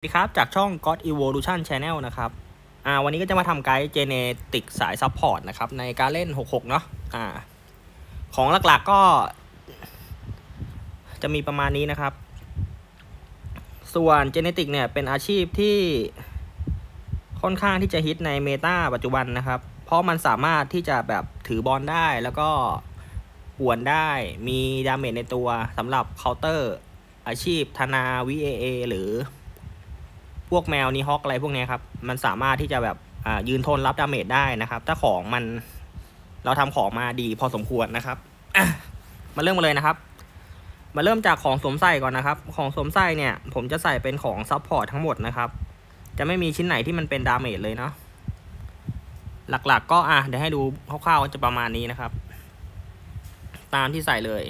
สวัสดีครับ จากช่อง God Evolution Channel นะครับอ่าวันนี้ก็จะมาทำ guide Genetic สาย support นะครับ ในการเล่น 66 เนาะอ่าของหลักๆก็ จะมีประมาณนี้นะครับ ส่วน Genetic เนี่ย เป็นอาชีพที่ค่อนข้างที่จะฮิตใน meta ปัจจุบันนะครับ เพราะมันสามารถที่จะแบบถือบอลได้แล้วก็ป่วนได้มี damage ในตัวสำหรับเคาน์เตอร์อาชีพธนู VAA หรือ พวกแมวนีฮอกอะไรพวกนี้ครับมันสามารถที่จะแบบยืนทนรับ damage ได้นะครับ ถ้าของมันเราทำของมาดีพอสมควรนะครับมาเริ่มมาเลยนะครับ มาเริ่มจากของสวมใส่ก่อนนะครับ ของสวมใส่เนี่ย ผมจะใส่เป็นของ support ทั้งหมดนะครับ จะไม่มีชิ้นไหนที่มันเป็น damage เลยเนาะหลักๆ ก็อะเดี๋ยวให้ดูคร่าวๆจะประมาณนี้นะครับ ตามที่ใส่เลย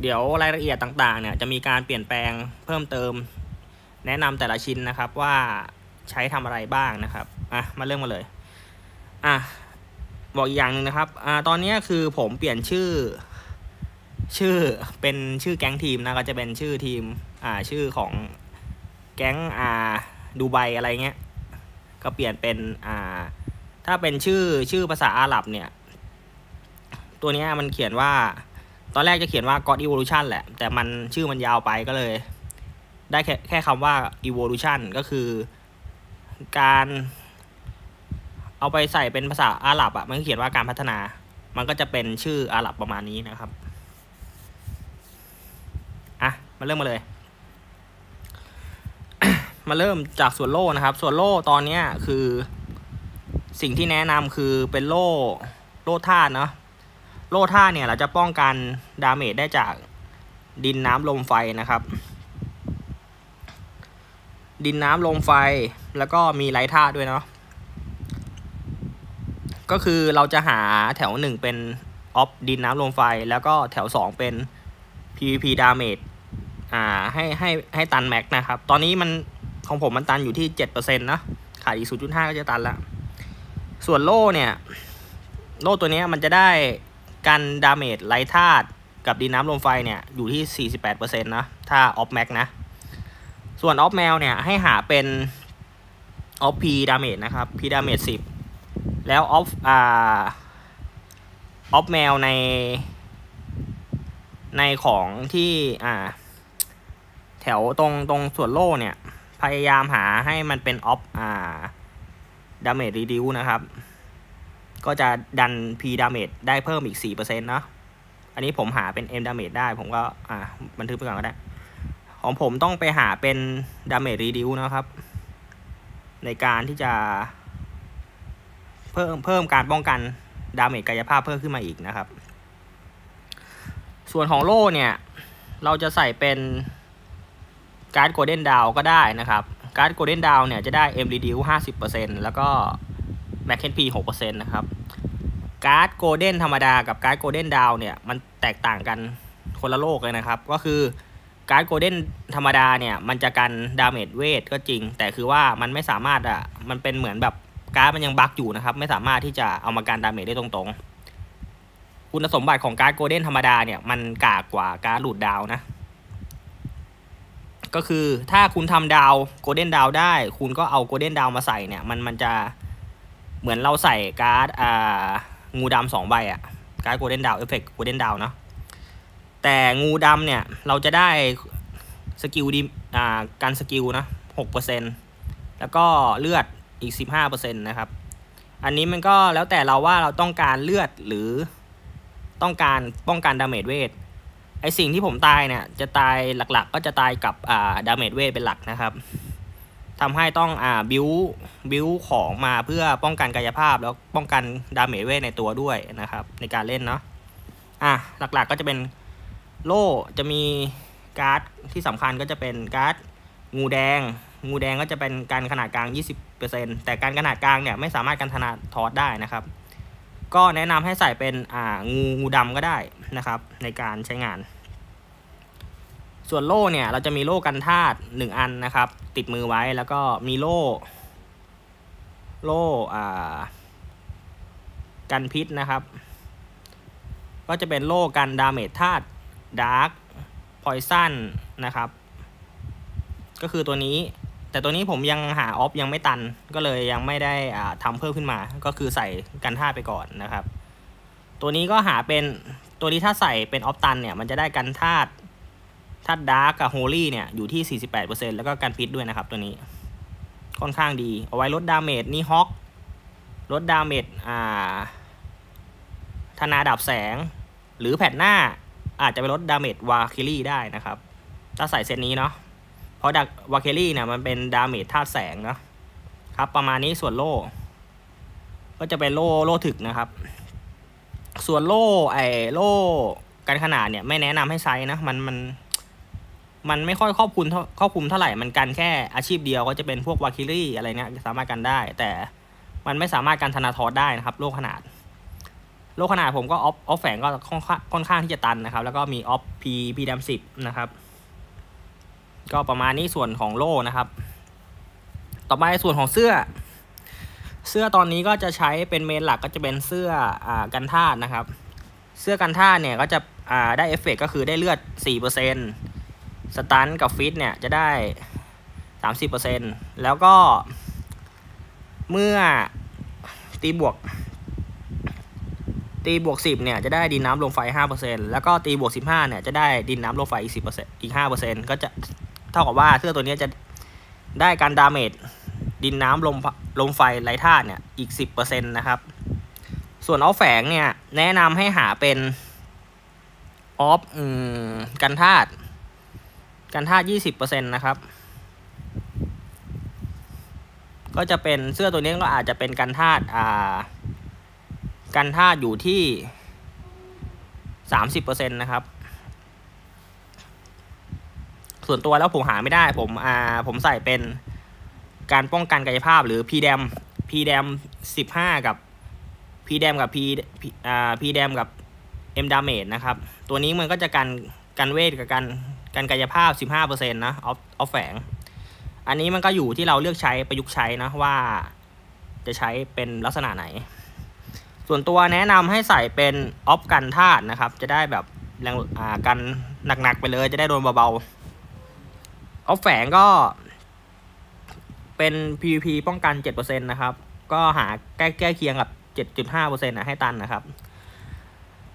เดี๋ยวรายละเอียดต่างๆ เนี่ย จะมีการเปลี่ยนแปลงเพิ่มเติม แนะนำแต่ละชิ้นนะครับว่าใช้ทำอะไรบ้างนะครับอะมาเริ่มมาเลยอะบอกอีกอย่างหนึ่งนะครับอ่าตอนนี้คือผมเปลี่ยนชื่อ ชื่อเป็นชื่อแก๊งทีมนะก็จะเป็นชื่อทีมอ่าชื่อของแก๊งอ่าดูไบอะไรเงี้ยก็เปลี่ยนเป็นอ่าถ้าเป็นชื่อชื่อภาษาอาหรับเนี่ยตัวนี้มันเขียนว่าตอนแรกจะเขียนว่า God Evolution แหละ แต่มันชื่อมันยาวไปก็เลย ได้แค่แค่คำว่า evolution ก็คือ การ เอาไปใส่เป็นภาษาอาหรับอะ่ะ มันเขียนว่าการพัฒนา มันก็จะเป็นชื่ออาหรับประมาณนี้นะครับ อะ มาเริ่มมาเลย มาเริ่มจากส่วนโล่นะครับ ส่วนโล่ตอนนี้คือสิ่งที่แนะนำคือเป็นโล่ โล่ธาตุเนาะ โล่ธาตุเนี่ยเราจะป้องกัน damage ได้จากดินน้ำลมไฟนะครับ ดินน้ำลมไฟแล้วก็มีไร้ธาตุด้วยเนาะก็คือเราจะหาแถวหนึ่งเป็นออฟดินน้ำลมไฟ แล้วก็แถวสองเป็น PVP damage อ่าให้ให้ให้ตัน max นะครับ ตอนนี้มันของผมมันตันอยู่ที่เจ็ดเปอร์เซ็นต์นะขาดอีกศูนย์จุดห้าก็จะตันละ ส่วนโล่เนี่ย โล่ตัวนี้มันจะได้กัน damage ไร้ธาตุกับดินน้ำลมไฟเนี่ย อยู่ที่ 48%นะ ถ้าออฟ max นะ ส่วนออฟแมวเนี่ยให้หาเป็นออฟ P damage นะครับ P damage สิบแล้วออฟอ่าออฟแมวใน ในของที่อ่า แถวตรงตรงส่วนโล่เนี่ย พยายามหาให้มันเป็นออฟอ่า damage reduce นะครับ ก็จะดัน P ดาเมจได้เพิ่มอีก 4%เนาะอันนี้ผมหาเป็น M damage ได้ ผมก็อ่าบันทึกไปก่อนก็ได้ ของผมต้องไปหาเป็น damage reduce นะครับ ในการที่จะเพิ่มเพิ่มการป้องกัน damage กายภาพเพิ่มขึ้นมาอีกนะครับ ส่วนของโล่เนี่ย เราจะใส่เป็นการ์ด Golden ดาวก็ได้นะครับ การ์ด Golden ดาวเนี่ยจะได้ M reduce 50%แล้วก็ m a c k e n P 6%นะครับ การ์ด Golden ธรรมดากับการ์ด Golden ดาวเนี่ย มันแตกต่างกันคนละโลกเลยนะครับ ก็คือ การ์ด Golden ธรรมดาเนี่ย มันจะกัน damage เวทก็จริง แต่คือว่ามันไม่สามารถอะมันเป็นเหมือนแบบการ์ดมันยัง bug อยู่นะครับ ไม่สามารถที่จะเอามากัน damage ได้ตรงๆ คุณสมบัติของการ์ด Golden ธรรมดาเนี่ยมันกากกว่าการ์ดหลุดดาวนะ ก็คือถ้าคุณทำดาว Golden ดาวได้ คุณก็เอา Golden ดาวมาใส่เนี่ย มันมันจะเหมือนเราใส่การ์ดอ่างูดำสองใบอะการ์ด Golden ดาว effect Golden ดาวเนาะ แต่งูดำเนี่ยเราจะได้ skill ดีอ่ากัน skill นะหกเปอร์เซ็นแล้วก็เลือดอีกสิบห้าเปอร์เซ็นตนะครับ อันนี้มันก็แล้วแต่เราว่าเราต้องการเลือดหรือต้องการป้องกัน damage เวทไอสิ่งที่ผมตายเนี่ยจะตายหลักๆ ก็จะตายกับอ่า damage เวทเป็นหลักนะครับทำให้ต้องอ่าบิวบิวของมาเพื่อป้องกันกายภาพแล้วป้องกันdamage เวทในตัวด้วยนะครับ ในการเล่นเนาะอะหลักๆก็จะเป็น โล่จะมีการ์ดที่สำคัญก็จะเป็นการ์ดงูแดง งูแดงก็จะเป็นกันขนาดกลาง 20%แต่กันขนาดกลางเนี่ยไม่สามารถกันธนาทอสได้นะครับ ก็แนะนำให้ใส่เป็นอ่างูงูดำก็ได้นะครับ ในการใช้งาน ส่วนโล่เนี่ยเราจะมีโล่กันธาตุหนึ่งอันนะครับ ติดมือไว้แล้วก็มีโล่ โล่อ่ากันพิษนะครับ ก็จะเป็นโล่กัน damage ธาตุ dark poison นะครับ ก็คือตัวนี้ แต่ตัวนี้ผมยังหาออฟยังไม่ตัน ก็เลยยังไม่ได้อ่าทำเพิ่มขึ้นมา ก็คือใส่กันธาตุไปก่อนนะครับ ตัวนี้ก็หาเป็นตัวนี้ถ้าใส่เป็นออฟตันเนี่ย มันจะได้กันธาตุธาตุดาร์กกับโฮลี่เนี่ย อยู่ที่ 48%แล้วก็กันพิษด้วยนะครับตัวนี้ ค่อนข้างดี เอาไว้ลดดาเมจนี่ฮอกลดดาเมจอ่าธนาดับแสง หรือแผ่นหน้า อาจจะไปลดดาเมจวาคิลี่ได้นะครับ ถ้าใส่เซตนี้เนาะเพราะดักวาเคลี่เนี่ยมันเป็นดาเมจธาตุแสงเนาะครับประมาณนี้ส่วนโล่ ก็จะเป็นโล่โล่ถึกนะครับ ส่วนโล่ไอโล่กันขนาดเนี่ยไม่แนะนำให้ใช้นะมันมันมันไม่ค่อยครอบคลุมครอบคลุมเท่าไหร่มันกันแค่อาชีพเดียวก็จะเป็นพวกวาคิลี่อะไรเนี้ยสามารถกันได้ แต่มันไม่สามารถกันธนาทอสได้นะครับ โล่ขนาด โล่ขนาดผมก็ออฟออฟแฝงก็ค่อนข้างค่อนข้างที่จะตันนะครับ แล้วก็มีออฟ P P damage สิบนะครับ ก็ประมาณนี้ส่วนของโล่นะครับ ต่อไปส่วนของเสื้อ เสื้อตอนนี้ก็จะใช้เป็นเมนหลักก็จะเป็นเสื้ออ่ากันธาตุนะครับ เสื้อกันธาตุเนี่ยก็จะอ่าได้เอฟเฟกก็คือได้เลือด 4%สตันกับฟิตเนี่ยจะได้ 30%แล้วก็เมื่อตีบวก ตีบวก 10 เนี่ยจะได้ดินน้ำลมไฟ 5%แล้วก็ตีบวก 15 เนี่ยจะได้ดินน้ำลมไฟอีก 10%อีก 5%ก็จะเท่ากับว่าเสื้อตัวนี้จะได้กัน damage ดินน้ำลมลมไฟไร้ธาตุเนี่ยอีก 10%นะครับ ส่วนออฟแฝงเนี่ยแนะนำให้หาเป็นออฟกันธาตุกันธาตุ20%นะครับ ก็จะเป็นเสื้อตัวนี้ก็อาจจะเป็นกันธาตุอ่า กันธาตุอยู่ที่ 30%นะครับ ส่วนตัวแล้วผมหาไม่ได้ ผมอ่าผมใส่เป็นการป้องกันกายภาพหรือ p d a m p d a m 15 กับ p d a m กับ p อ่า p d a m กับ m damage นะครับ ตัวนี้มันก็จะกันกันเวทกับกันกันกายภาพ 15%นะออฟออฟแฝง อันนี้มันก็อยู่ที่เราเลือกใช้ประยุกต์ใช้นะว่าจะใช้เป็นลักษณะไหน ส่วนตัวแนะนำให้ใส่เป็นออฟกันธาตุนะครับ จะได้แบบแรงอ่ากันหนักๆไปเลย จะได้โดนเบาๆออฟแฝงก็ เป็น PVP ป้องกัน 7%นะครับ ก็หาใกล้ใกล้เคียงกับ 7.5%นะให้ตันนะครับ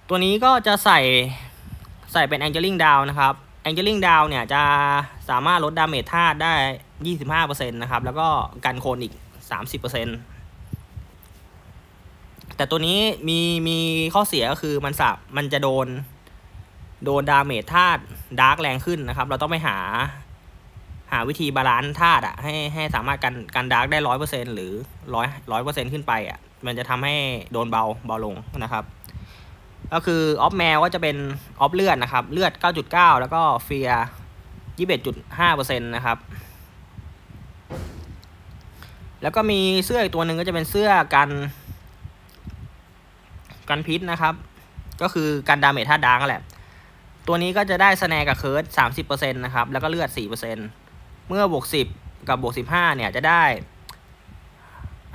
ตัวนี้ก็จะใส่ใส่เป็น Angeling ดาวนะครับ Angeling Down เนี่ยจะสามารถลด damage ธาตุได้ 25%นะครับ แล้วก็กันโคนอีก 30% แต่ตัวนี้มีมีข้อเสียก็คือมันสับมันจะโดน โดน damage ธาตุ dark แรงขึ้นนะครับ เราต้องไปหา หาวิธี balance ธาตุอะให้ให้สามารถกันกัน dark ได้ร้อยเปอร์เซ็นหรือร้อยร้อยเปอร์เซ็นขึ้นไปอะมันจะทำให้โดนเบาเบาลงนะครับ ก็คือออฟแมวก็จะเป็นออฟเลือดนะครับ เลือด 9.9 แล้วก็เฟีย21.5%นะครับ แล้วก็มีเสื้ออีกตัวหนึ่งก็จะเป็นเสื้อกัน กันพิษนะครับ ก็คือกัน damage ธาตุ dark แหละ ตัวนี้ก็จะได้ stun กับ curse 30%นะครับ แล้วก็เลือด4%เมื่อบวก10กับบวก15เนี่ยจะได้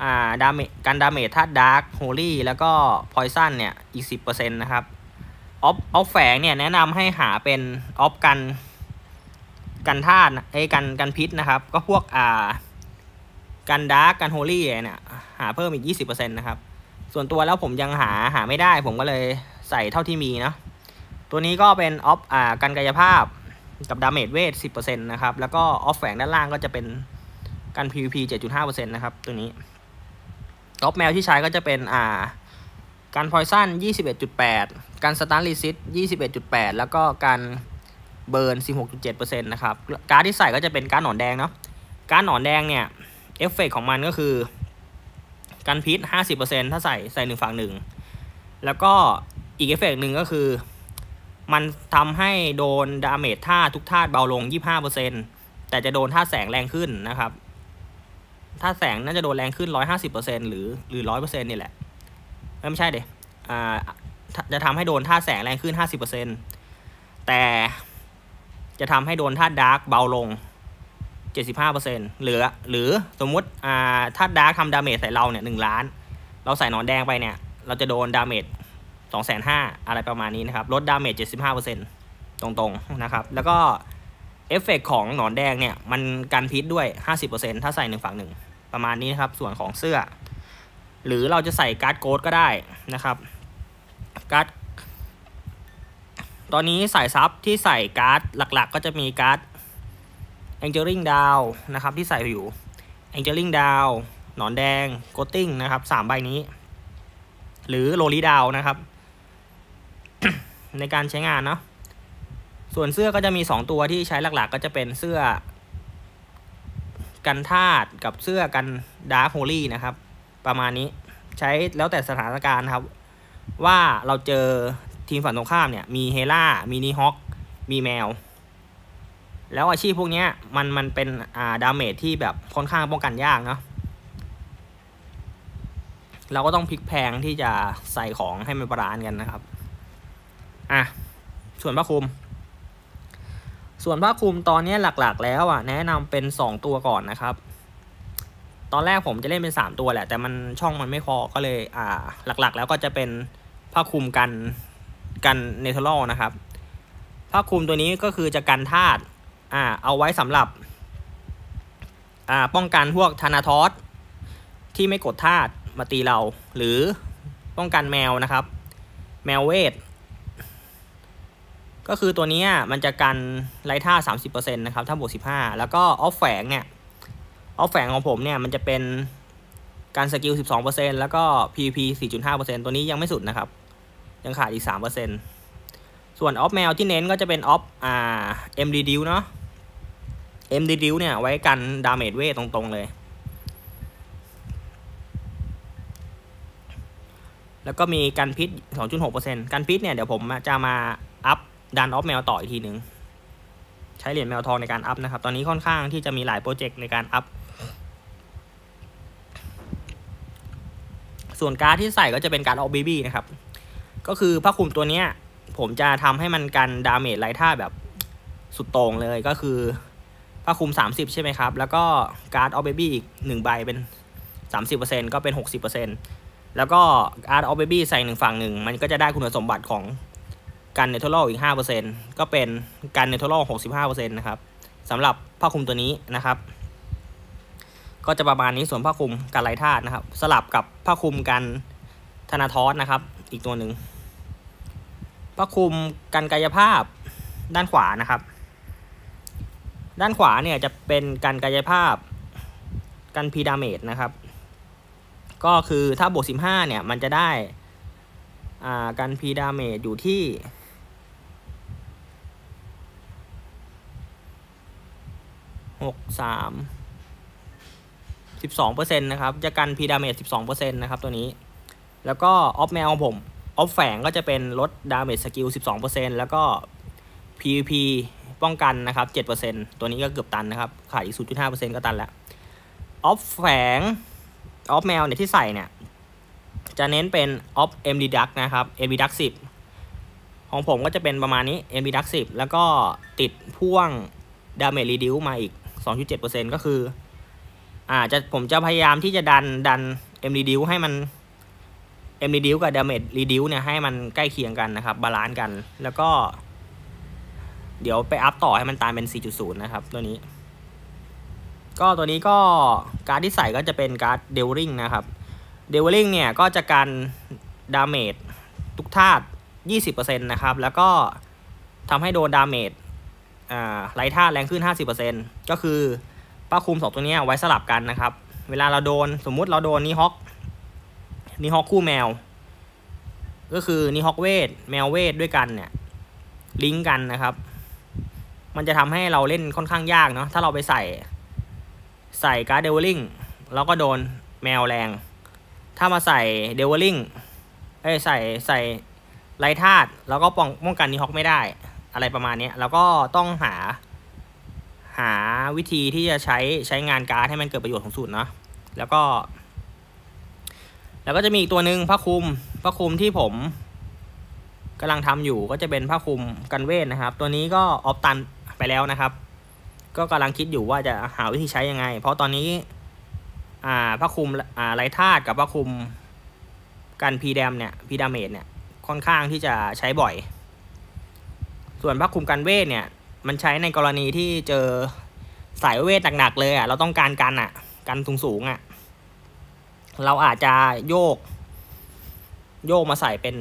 อ่า damage กัน damage ธาตุ dark holy แล้วก็ poison เนี่ยอีก10%นะครับออฟออฟแฝงเนี่ยแนะนำให้หาเป็นออฟกันกันธาตุไอ้กันกันพิษนะครับ ก็พวกอ่ากัน dark กัน holy เนี่ยหาเพิ่มอีก 20%นะครับ ส่วนตัวแล้วผมยังหาหาไม่ได้ผมก็เลยใส่เท่าที่มีนะ ตัวนี้ก็เป็นออฟอ่ากันกายภาพกับ damage เวท 10%นะครับ แล้วก็ออฟแฝงด้านล่างก็จะเป็นกัน PVP 7.5%นะครับ ตัวนี้ออฟแมวที่ใช้ก็จะเป็นอ่ากัน poison 21.8 กัน status resist 21.8 แล้วก็กัน burn 16.7%นะครับ การ์ดที่ใส่ก็จะเป็นการ์ดหนอนแดงเนาะ การ์ดหนอนแดงเนี่ย เอฟเฟกของมันก็คือ กันพิษ 50%ถ้าใส่ใส่หนึ่งฝั่งหนึ่งแล้วก็อีกเอฟเฟกหนึ่งก็คือ มันทำให้โดน damage ธาตุทุกธาตุเบาลง 25%แต่จะโดนธาตุแสงแรงขึ้นนะครับธาตุแสงน่าจะโดนแรงขึ้น 150%หรือหรือ 100%นี่แหละ ไม่ใช่เดอ่าจะทำให้โดนธาตุแสงแรงขึ้น 50%แต่จะทำให้โดนธาตุ dark เบาลง 75%เหลือหรือสมมุติอ่าถ้า dark ทำ damage ใส่เราเนี่ยหนึ่งล้าน เราใส่หนอนแดงไปเนี่ย เราจะโดน damage สองแสนห้าอะไรประมาณนี้นะครับ ลด damage 75%ตรงๆนะครับ แล้วก็เอฟเฟกของหนอนแดงเนี่ย มันกันพิษด้วย50%ถ้าใส่หนึ่งฝั่งหนึ่งประมาณนี้นะครับ ส่วนของเสื้อ หรือเราจะใส่การ์ดโกดก็ได้นะครับ การ์ด ตอนนี้ใสายซับที่ใส่การ์ดหลักๆ ก็จะมีการ์ด Angeling Down นะครับที่ใส่อยู่ Angeling Down หนอนแดง g o t t i n g นะครับสามใบนี้ หรือโ o ลีดาวนะครับ ในการใช้งานเนาะส่วนเสื้อก็จะมีสองตัวที่ใช้หลักๆ ก็จะเป็นเสื้อ กันธาตุกับเสื้อกัน dark holy นะครับ ประมาณนี้ใช้แล้วแต่สถานการณ์ครับ ว่าเราเจอทีมฝั่งตรงข้ามเนี่ย มีเฮล่ามีนีฮอคมีแมว แล้วอาชีพพวกนี้มันมันเป็นอ่า damage ที่แบบค่อนข้างป้องกันยากเนาะเราก็ต้องพลิกแพลงที่จะใส่ของให้มัน balance กันนะครับ อะ ส่วนผ้าคลุม ส่วนผ้าคลุมตอนนี้หลักๆ แล้วอะ แนะนำเป็นสองตัวก่อนนะครับ ตอนแรกผมจะเล่นเป็นสามตัวแหละ แต่มันช่องมันไม่พอก็เลย อ่า หลักๆ แล้วก็จะเป็นผ้าคลุมกันกันเนเธอรัลนะครับผ้าคลุมตัวนี้ก็คือจะกันธาตุ อ่าเอาไว้สำหรับอ่าป้องกันพวกธนาทอสที่ไม่กดธาตุมาตีเรา หรือป้องกันแมวนะครับ แมวเวท ก็คือตัวนี้มันจะกันไร้ธาตุ 30%นะครับ ถ้าบวก 15 แล้วก็ออฟแฝงเนี่ย ออฟแฝงของผมเนี่ย มันจะเป็นกัน skill 12%แล้วก็ PVP 4.5%ตัวนี้ยังไม่สุดนะครับ ยังขาดอีก 3%ส่วนออฟแมวที่เน้นก็จะเป็นออฟอ่า MD reduce เนาะ MD reduce เนี่ย ไว้กัน damage เวทตรงๆเลย แล้วก็มีกันพิษ 2.6%กันพิษเนี่ย เดี๋ยวผมจะมา up ดันออฟแมวต่ออีกทีหนึ่งใช้เหรียญแมวทองในการ up นะครับ ตอนนี้ค่อนข้างที่จะมีหลายโปรเจกต์ในการ up ส่วนการ์ดที่ใส่ก็จะเป็นการ์ดออฟเบบี้นะครับ ก็คือผ้าคลุมตัวเนี้ย ผมจะทำให้มันกัน damage ไร้ธาตุแบบสุดโต่งเลยก็คือ ผ้าคลุม 30 ใช่ไหมครับ แล้วก็การ์ดออฟเบบี้อีก1ใบเป็น 30%ก็เป็น 60%แล้วก็ Art of Baby ใส่หนึ่งฝั่งหนึ่งมันก็จะได้คุณสมบัติของกันเนเธอรอีก 5%ก็เป็นกันเนเธอรัล65%นะครับสำหรับผ้าคลุมตัวนี้นะครับ ก็จะประมาณนี้ส่วนผ้าคลุมกันไรธาตุนะครับ สลับกับผ้าคลุมกันธนาทอสนะครับ อีกตัวหนึ่งผ้าคลุมกันกายภาพด้านขวานะครับ ด้านขวาเนี่ยจะเป็นกันกายภาพกัน P damage นะครับ ก็คือถ้าบวกสิบห้าเนี่ย มันจะได้กัน P damage อยู่ที่หกสามสิบสองเปอร์เซ็นต์นะครับ จะกัน P damage สิบสองเปอร์เซ็นต์นะครับตัวนี้ แล้วก็ออฟแมวของผม ออฟแฝงก็จะเป็นลด damage skill สิบสองเปอร์เซ็นต์แล้วก็ PVP ป้องกันนะครับเจ็ดเปอร์เซ็นต์ตัวนี้ก็เกือบตันนะครับ ขาดอีกศูนย์จุดห้าเปอร์เซ็นต์ก็ตันแล้ว ออฟแฝง ออฟแมวเนี่ยที่ใส่เนี่ย จะเน้นเป็นออฟ MD reduc นะครับ MD reduc สิบของผมก็จะเป็นประมาณนี้ MD reduc สิบแล้วก็ติดพ่วง damage reduce มาอีก 2.7%ก็คืออ่าจะผมจะพยายามที่จะดันดัน M reduce ให้มัน M reduce กับ damage reduce เนี่ยให้มันใกล้เคียงกันนะครับ balance กัน แล้วก็ เดี๋ยวไป up ต่อให้มันตันเป็น 4.0 นะครับ ตัวนี้ ก็ตัวนี้ก็การ์ดที่ใส่ก็จะเป็นการ์ดเดวลิงนะครับเดวลิงเนี่ยก็จะกัน damage ทุกธาตุ20%นะครับ แล้วก็ทำให้โดน damage ไร้ธาตุแรงขึ้น 50%ก็คือผ้าคลุมสองตัวนี้ไว้สลับกันนะครับ เวลาเราโดนสมมุติเราโดนนิฮอกนิฮอกคู่แมว ก็คือนิฮอกเวทแมวเวทด้วยกันเนี่ยลิงก์กันนะครับ มันจะทำให้เราเล่นค่อนข้างยากเนาะถ้าเราไปใส่ ใส่การ์ดเดวลิงแล้วก็โดนแมวแรง ถ้ามาใส่เดวลิงเอ้ยใส่ใส่ไร้ธาตุแล้วก็ป้องป้องกันนีฮอกไม่ได้ อะไรประมาณนี้แล้วก็ต้องหา หาวิธีที่จะใช้ใช้งานการ์ดให้มันเกิดประโยชน์สูงสุดเนาะแล้วก็ แล้วก็จะมีอีกตัวหนึ่งผ้าคลุมผ้าคลุมที่ผมกำลังทำอยู่ก็จะเป็นผ้าคลุมกันเวทนะครับ ตัวนี้ก็ออฟตัน ไปแล้วนะครับ ก็กำลังคิดอยู่ว่าจะหาวิธีใช้ยังไง เพราะตอนนี้อ่าผ้าคลุมอ่าไร้ธาตุกับผ้าคลุมกัน P dam เนี่ย P damage เนี่ยค่อนข้างที่จะใช้บ่อย ส่วนผ้าคลุมกันเวทเนี่ย มันใช้ในกรณีที่เจอสายเวทหนักๆเลยอะเราต้องการกันอะ กันสูงๆอะ เราอาจจะโยก โยกมาใส่เป็น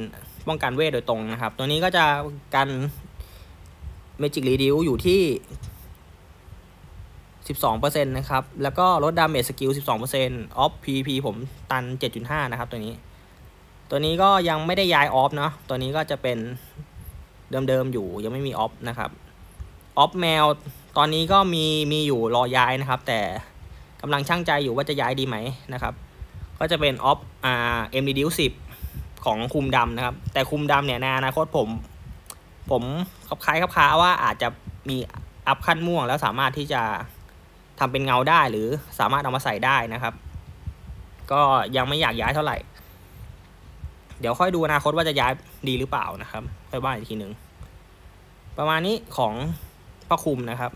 ป้องกันเวทโดยตรงนะครับ ตัวนี้ก็จะกัน magic reduce อยู่ที่ 12%นะครับ แล้วก็ลด damage skill 12%ออฟ PVP ผมตัน 7.5 นะครับตัวนี้ ตัวนี้ก็ยังไม่ได้ย้ายออฟเนาะ ตัวนี้ก็จะเป็นเดิมๆอยู่ยังไม่มีออฟนะครับออฟแมวตอนนี้ก็มีมีอยู่รอย้ายนะครับ แต่กำลังช่างใจอยู่ว่าจะย้ายดีไหมนะครับ ก็จะเป็นออฟอ่า M reduce สิบของคลุมดำนะครับ แต่คลุมดำเนี่ยในอนาคตผม ผมคลับคล้ายคลับคลาว่าอาจจะมี up ขั้นม่วง แล้วสามารถที่จะทำเป็นเงาได้หรือสามารถเอามาใส่ได้นะครับ ก็ยังไม่อยากย้ายเท่าไหร่ เดี๋ยวค่อยดูอนาคตว่าจะย้ายดีหรือเปล่านะครับค่อยว่าอีกทีหนึ่งประมาณนี้ของพระคุมนะครับ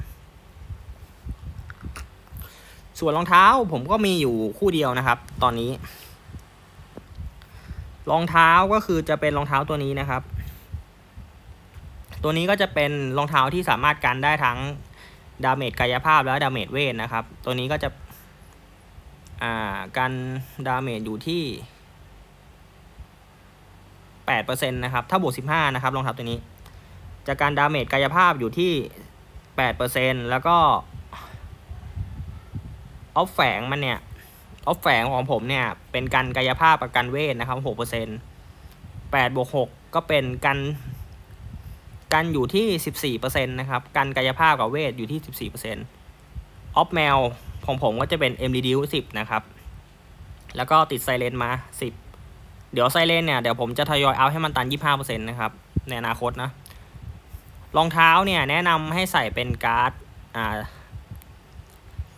ส่วนรองเท้าผมก็มีอยู่คู่เดียวนะครับ ตอนนี้ รองเท้าก็คือจะเป็นรองเท้าตัวนี้นะครับ ตัวนี้ก็จะเป็นรองเท้าที่สามารถกันได้ทั้งdamage กายภาพและ damage เวทนะครับ ตัวนี้ก็จะอ่ากัน damage อยู่ที่แปดเปอร์เซ็นต์นะครับถ้าบวกสิบห้านะครับรองเท้าตัวนี้ จะกัน damage กายภาพอยู่ที่แปดเปอร์เซ็นแล้วก็ออฟแฝงมันเนี่ยออฟแฝงของผมเนี่ย เป็นกันกายภาพกับกันเวทนะครับหกเปอร์เซ็นแปดบวกหกก็เป็นกัน กันอยู่ที่สิบสี่เปอร์เซ็นต์นะครับกันกายภาพกับเวทอยู่ที่สิบสี่เปอร์เซ็นต์ออฟแมวของผมก็จะเป็น M reduce สิบนะครับ แล้วก็ติด silence มาสิบเดี๋ยว silence เนี่ย เดี๋ยวผมจะทยอยเอาให้มันตันยี่ห้าเปอร์เซ็นต์นะครับ ในอนาคตนะรองเท้าเนี่ย แนะนำให้ใส่เป็นการ์ดอ่า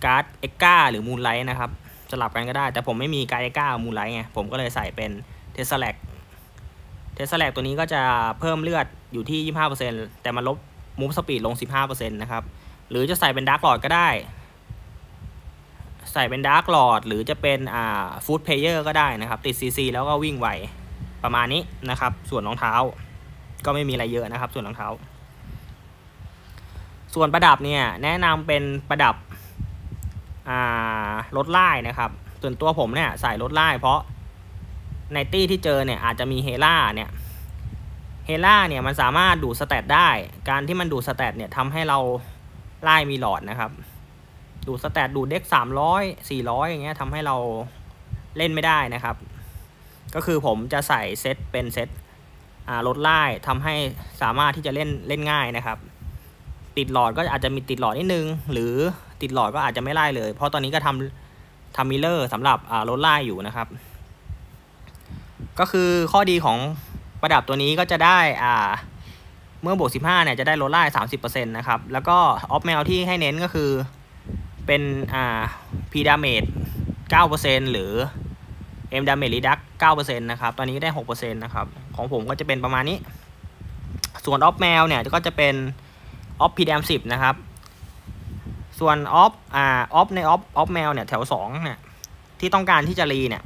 การ์ด Eddga หรือ Moonlight นะครับ สลับกันก็ได้ แต่ผมไม่มีการ์ด Eddga Moonlight ไง ผมก็เลยใส่เป็นเทสแลก เทสแลกตัวนี้ก็จะเพิ่มเลือดอยู่ที่ 25%แต่มันลบ move speed ลง 15%นะครับ หรือจะใส่เป็น Dark Lord ก็ได้ ใส่เป็น Dark Lord หรือจะเป็นอ่าฟู้ดเพลเยอร์ก็ได้นะครับ ติดซีซีแล้วก็วิ่งไวประมาณนี้นะครับ ส่วนรองเท้า ก็ไม่มีอะไรเยอะนะครับ ส่วนรองเท้า ส่วนประดับเนี่ยแนะนำเป็นประดับลดร่ายนะครับ ส่วนตัวผมเนี่ยใส่ลดร่ายเพราะ ในตี้ที่เจอเนี่ยอาจจะมีเฮล่าเนี่ยเฮล่าเนี่ยมันสามารถดูด stat ได้ การที่มันดูด stat เนี่ยทำให้เราร่ายมีหลอดนะครับ ดูด stat ดูด dex สามร้อยสี่ร้อยอย่างเงี้ยทำให้เราเล่นไม่ได้นะครับ ก็คือผมจะใส่เซตเป็นเซตลดร่ายทำให้สามารถที่จะเล่นเล่นง่ายนะครับ ติดหลอดก็อาจจะมีติดหลอดนิดนึง หรือติดหลอดก็อาจจะไม่ร่ายเลย เพราะตอนนี้ก็ทำทำ mirror สำหรับลดร่ายอยู่นะครับ ก็คือข้อดีของประดับตัวนี้ก็จะได้อ่าเมื่อบวก15เนี่ยจะได้ลดร่าย30%นะครับ แล้วก็ออฟแมวที่ให้เน้นก็คือเป็นอ่า P damage 9%หรือ M damage reduct 9%นะครับ ตอนนี้ได้6%นะครับ ของผมก็จะเป็นประมาณนี้ ส่วนออฟแมวเนี่ยก็จะเป็นออฟ P dam 10นะครับ ส่วนออฟอ่าออฟในออฟออฟแมวเนี่ยแถว2เนี่ยที่ต้องการที่จะรีเนี่ย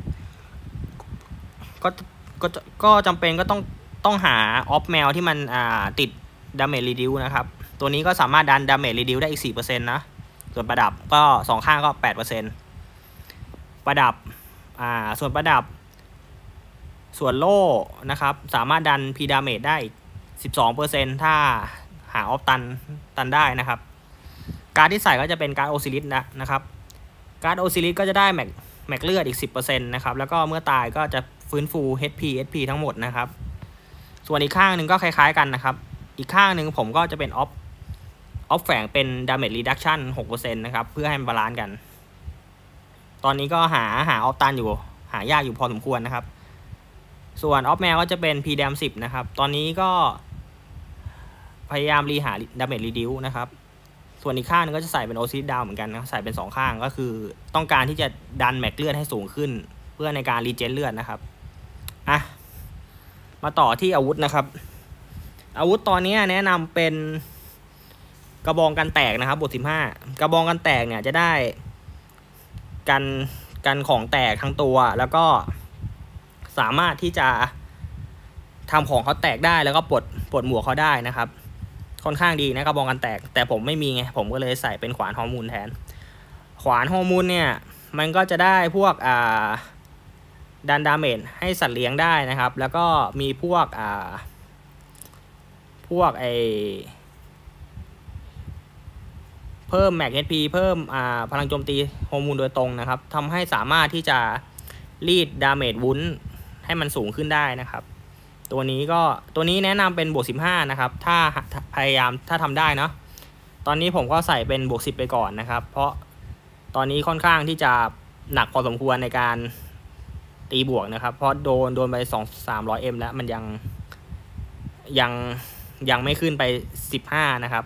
ก็ก็ก็จำเป็นก็ต้องต้องหาออฟแมวที่มันอ่าติด damage reduce นะครับ ตัวนี้ก็สามารถดัน damage reduce ได้อีก 4%นะ ส่วนประดับก็สองข้างก็ 8%ประดับอ่าส่วนประดับ ส่วนโล่นะครับ สามารถดัน P damage ได้ 12%ถ้าหาออฟตันตันได้นะครับ การที่ใส่ก็จะเป็นการ์ด Osiris นะนะครับ การ์ด Osiris ก็จะได้ max max เลือดอีก 10%นะครับ แล้วก็เมื่อตายก็จะ ฟื้นฟู HP SP ทั้งหมดนะครับ ส่วนอีกข้างหนึ่งก็คล้ายๆกันนะครับ อีกข้างหนึ่งผมก็จะเป็นออฟออฟแฝงเป็น damage reduction 6%นะครับ เพื่อให้มัน balance กัน ตอนนี้ก็หาหาออฟตันอยู่ หายากอยู่พอสมควรนะครับ ส่วนออฟแมวก็จะเป็น P dam 10 นะครับ ตอนนี้ก็พยายามรีหา damage reduce นะครับส่วนอีกข้างนึงก็จะใส่เป็นโอซิดดาวเหมือนกันนะใส่เป็นสองข้างก็คือต้องการที่จะดัน max เลือดให้สูงขึ้น เพื่อในการ regen เลือดนะครับ อะมาต่อที่อาวุธนะครับ อาวุธตอนนี้แนะนำเป็นกระบองกันแตกนะครับ บวกสิบห้ากระบองกันแตกเนี่ยจะได้กันกันของแตกทั้งตัว แล้วก็สามารถที่จะทำของเขาแตกได้แล้วก็ปลดปลดหมวกเขาได้นะครับ ค่อนข้างดีนะกระบองกันแตก แต่ผมไม่มีไงผมก็เลยใส่เป็นขวาน homun แทน ขวาน homun เนี่ย มันก็จะได้พวกอ่า ดัน damage ให้สัตว์เลี้ยงได้นะครับ แล้วก็มีพวกอ่าพวกไอเพิ่ม max HP เพิ่มอ่าพลังโจมตีฮอร์มูลโดยตรงนะครับทำให้สามารถที่จะรีด damage วุ้นให้มันสูงขึ้นได้นะครับ ตัวนี้ก็ตัวนี้แนะนำเป็นบวก15 นะครับ ถ้าพยายามถ้าทำได้เนาะตอนนี้ผมก็ใส่เป็นบวก10 ไปก่อนนะครับ เพราะตอนนี้ค่อนข้างที่จะหนักพอสมควรในการ ตีบวกนะครับ เพราะโดนโดนไปสองสามร้อย M แล้วมันยังยังยังไม่ขึ้นไปสิบห้านะครับ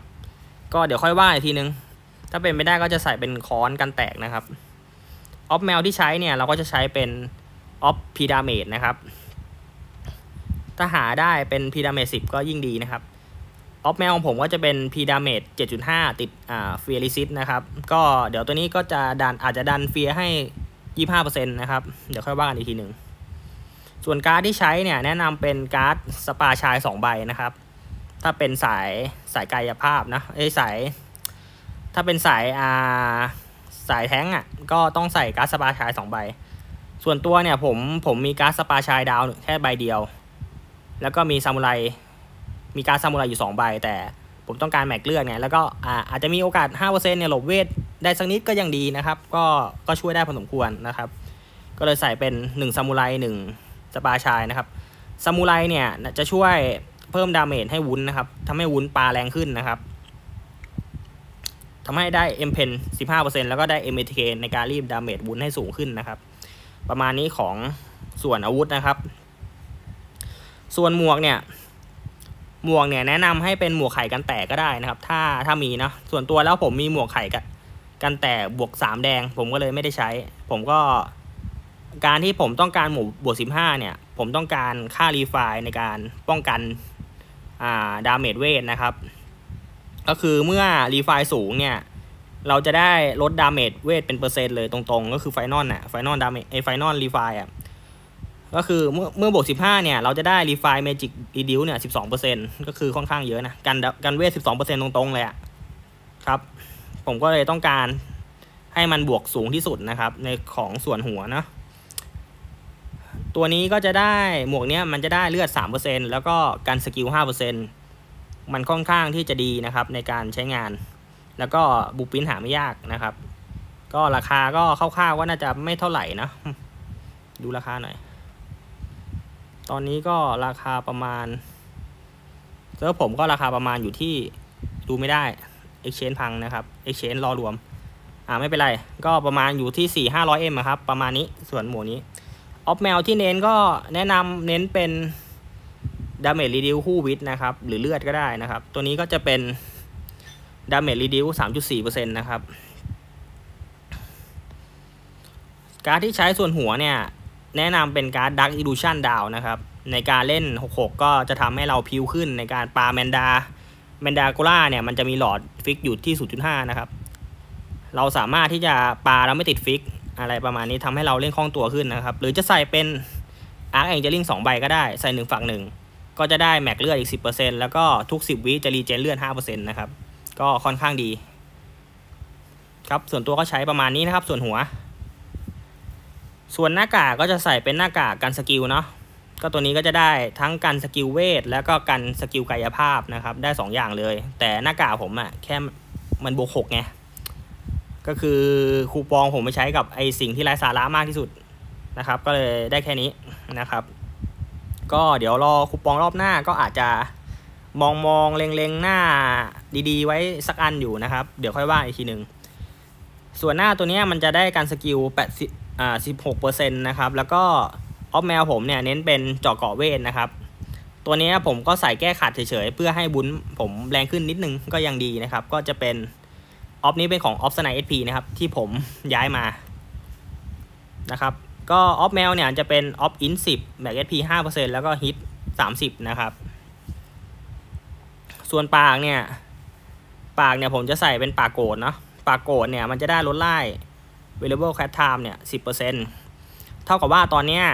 ก็เดี๋ยวค่อยว่าอีกทีนึง ถ้าเป็นไม่ได้ก็จะใส่เป็นค้อนกันแตกนะครับออฟแมวที่ใช้เนี่ยเราก็จะใช้เป็นออฟ P damage นะครับ ถ้าหาได้เป็น P damage สิบก็ยิ่งดีนะครับออฟแมวของผมก็จะเป็น P damage เจ็ดจุดห้าติดอ่า fear resist นะครับ ก็เดี๋ยวตัวนี้ก็จะดันอาจจะดัน fear ให้ ยี่ห้าเปอร์เซ็นต์นะครับ เดี๋ยวค่อยว่ากันอีกทีหนึ่ง ส่วนการ์ดที่ใช้เนี่ยแนะนำเป็นการ์ดสปาชายสองใบนะครับ ถ้าเป็นสายสายกายภาพนะไอ้สาย ถ้าเป็นสายอ่าสายแท้งอะก็ต้องใส่การ์ดสปาชายสองใบ ส่วนตัวเนี่ยผมผมมีการ์ดสปาชายดาวแค่ใบเดียว แล้วก็มีซามูไร มีการ์ดซามูไรอยู่สองใบแต่ ผมต้องการ max เลือดไงแล้วก็อาอาจจะมีโอกาส 5%เนี่ยหลบเวทได้สักนิดก็ยังดีนะครับ ก็ก็ช่วยได้พอสมควรนะครับ ก็เลยใส่เป็น 1 ซามูไร1สปาชายนะครับ ซามูไรเนี่ยจะช่วยเพิ่ม damage ให้วุ้นนะครับทำให้วุ้นปลาแรงขึ้นนะครับทำให้ได้ M.Pen 15%แล้วก็ได้ MATK ในการรีบ damage วุ้นให้สูงขึ้นนะครับ ประมาณนี้ของส่วนอาวุธนะครับ ส่วนหมวกเนี่ย หมวกเนี่ยแนะนำให้เป็นหมวกไข่กันแตกก็ได้นะครับ ถ้าถ้ามีเนาะส่วนตัวแล้วผมมีหมวกไข่กันกันแตกบวกสามแดง ผมก็เลยไม่ได้ใช้ ผมก็ การที่ผมต้องการหมวกบวกสิบห้าเนี่ย ผมต้องการค่า refine ในการป้องกันอ่า damage เวทนะครับ ก็คือเมื่อ refine สูงเนี่ยเราจะได้ลด damage เวทเป็นเปอร์เซ็นต์เลยตรงๆ ก็คือ final น่ะ final damage ไอ final refine อะ ก็คือเมื่อเมื่อบวกสิบห้าเนี่ย เราจะได้ refine magic reduce เนี่ยสิบสองเปอร์เซ็นก็คือค่อนข้างเยอะนะ กันกันเวทสิบสองเปอร์เซ็นตรงๆ เลยอะครับ ผมก็เลยต้องการให้มันบวกสูงที่สุดนะครับ ในของส่วนหัวนะตัวนี้ก็จะได้หมวกเนี้ยมันจะได้เลือดสามเปอร์เซ็นแล้วก็กัน skill ห้าเปอร์เซ็นมันค่อนข้างที่จะดีนะครับในการใช้งาน แล้วก็บุปปินหาไม่ยากนะครับ ก็ราคาก็คร่าวๆว่าน่าจะไม่เท่าไหร่นะ ดูราคาหน่อย ตอนนี้ก็ราคาประมาณ serv ผมก็ราคาประมาณอยู่ที่ดูไม่ได้ Exchange พังนะครับ Exchange รอรวม อ่าไม่เป็นไร ก็ประมาณอยู่ที่สี่ห้าร้อย M ครับ ประมาณนี้ส่วนหมวกนี้ op แมวที่เน้นก็แนะนำเน้นเป็น damage reduce คู่ VIT นะครับ หรือเลือดก็ได้นะครับ ตัวนี้ก็จะเป็นdamage reduce สามจุดสี่เปอร์เซ็นต์นะครับ การที่ใช้ส่วนหัวเนี่ย แนะนำเป็นการ์ด Dark Illusion ดาวนะครับ ในการเล่น 66 ก็จะทำให้เราพิวขึ้นในการปา Mandra Mandragora เนี่ยมันจะมีหลอด fix อยู่ที่ 0.5 นะครับ เราสามารถที่จะปาแล้วไม่ติด fix อะไรประมาณนี้ทำให้เราเล่นคล่องตัวขึ้นนะครับ หรือจะใส่เป็น Arc Angeling สองใบก็ได้ใส่หนึ่งฝั่งหนึ่งก็จะได้ max เลือดอีก 10%แล้วก็ทุก 10 วิจะ regen เลือด 5%นะครับ ก็ค่อนข้างดี ครับ ส่วนตัวก็ใช้ประมาณนี้นะครับ ส่วนหัว ส่วนหน้ากากก็จะใส่เป็นหน้ากากกัน skill เนาะก็ตัวนี้ก็จะได้ทั้งกัน skill เวท แล้วก็กัน skill กายภาพนะครับ ได้ 2 อย่างเลย แต่หน้ากากผมอะแค่มันบวกหกไงก็คือคูปองผมไปใช้กับไอสิ่งที่ไร้สาระมากที่สุดนะครับ ก็เลยได้แค่นี้นะครับ ก็เดี๋ยวรอคูปองรอบหน้าก็อาจจะมองมองเล็งๆหน้าดีๆ ไว้สักอันอยู่นะครับ เดี๋ยวค่อยว่าอีกทีหนึ่งส่วนหน้าตัวนี้มันจะได้กัน skill อ่าสิบหกเปอร์เซ็นต์นะครับ แล้วก็ op แมวผมเนี่ยเน้นเป็นเจาะเกราะเวทนะครับ ตัวนี้ผมก็ใส่แก้ขัดเฉยๆ เพื่อให้วุ้นผมแรงขึ้นนิดนึงก็ยังดีนะครับ ก็จะเป็น op นี้เป็นของ op ไซน์ SP นะครับ ที่ผมย้ายมานะครับก็ op แมวเนี่ยจะเป็น op INT สิบ max SP ห้าเปอร์เซ็นแล้วก็ฮิตสามสิบนะครับ ส่วนปากเนี่ย ปากเนี่ยผมจะใส่เป็นปากโกดเนาะปากโกดเนี่ยมันจะได้ลดร่าย variable cast time เนี่ย 10%เท่ากับว่าตอนเนี้ย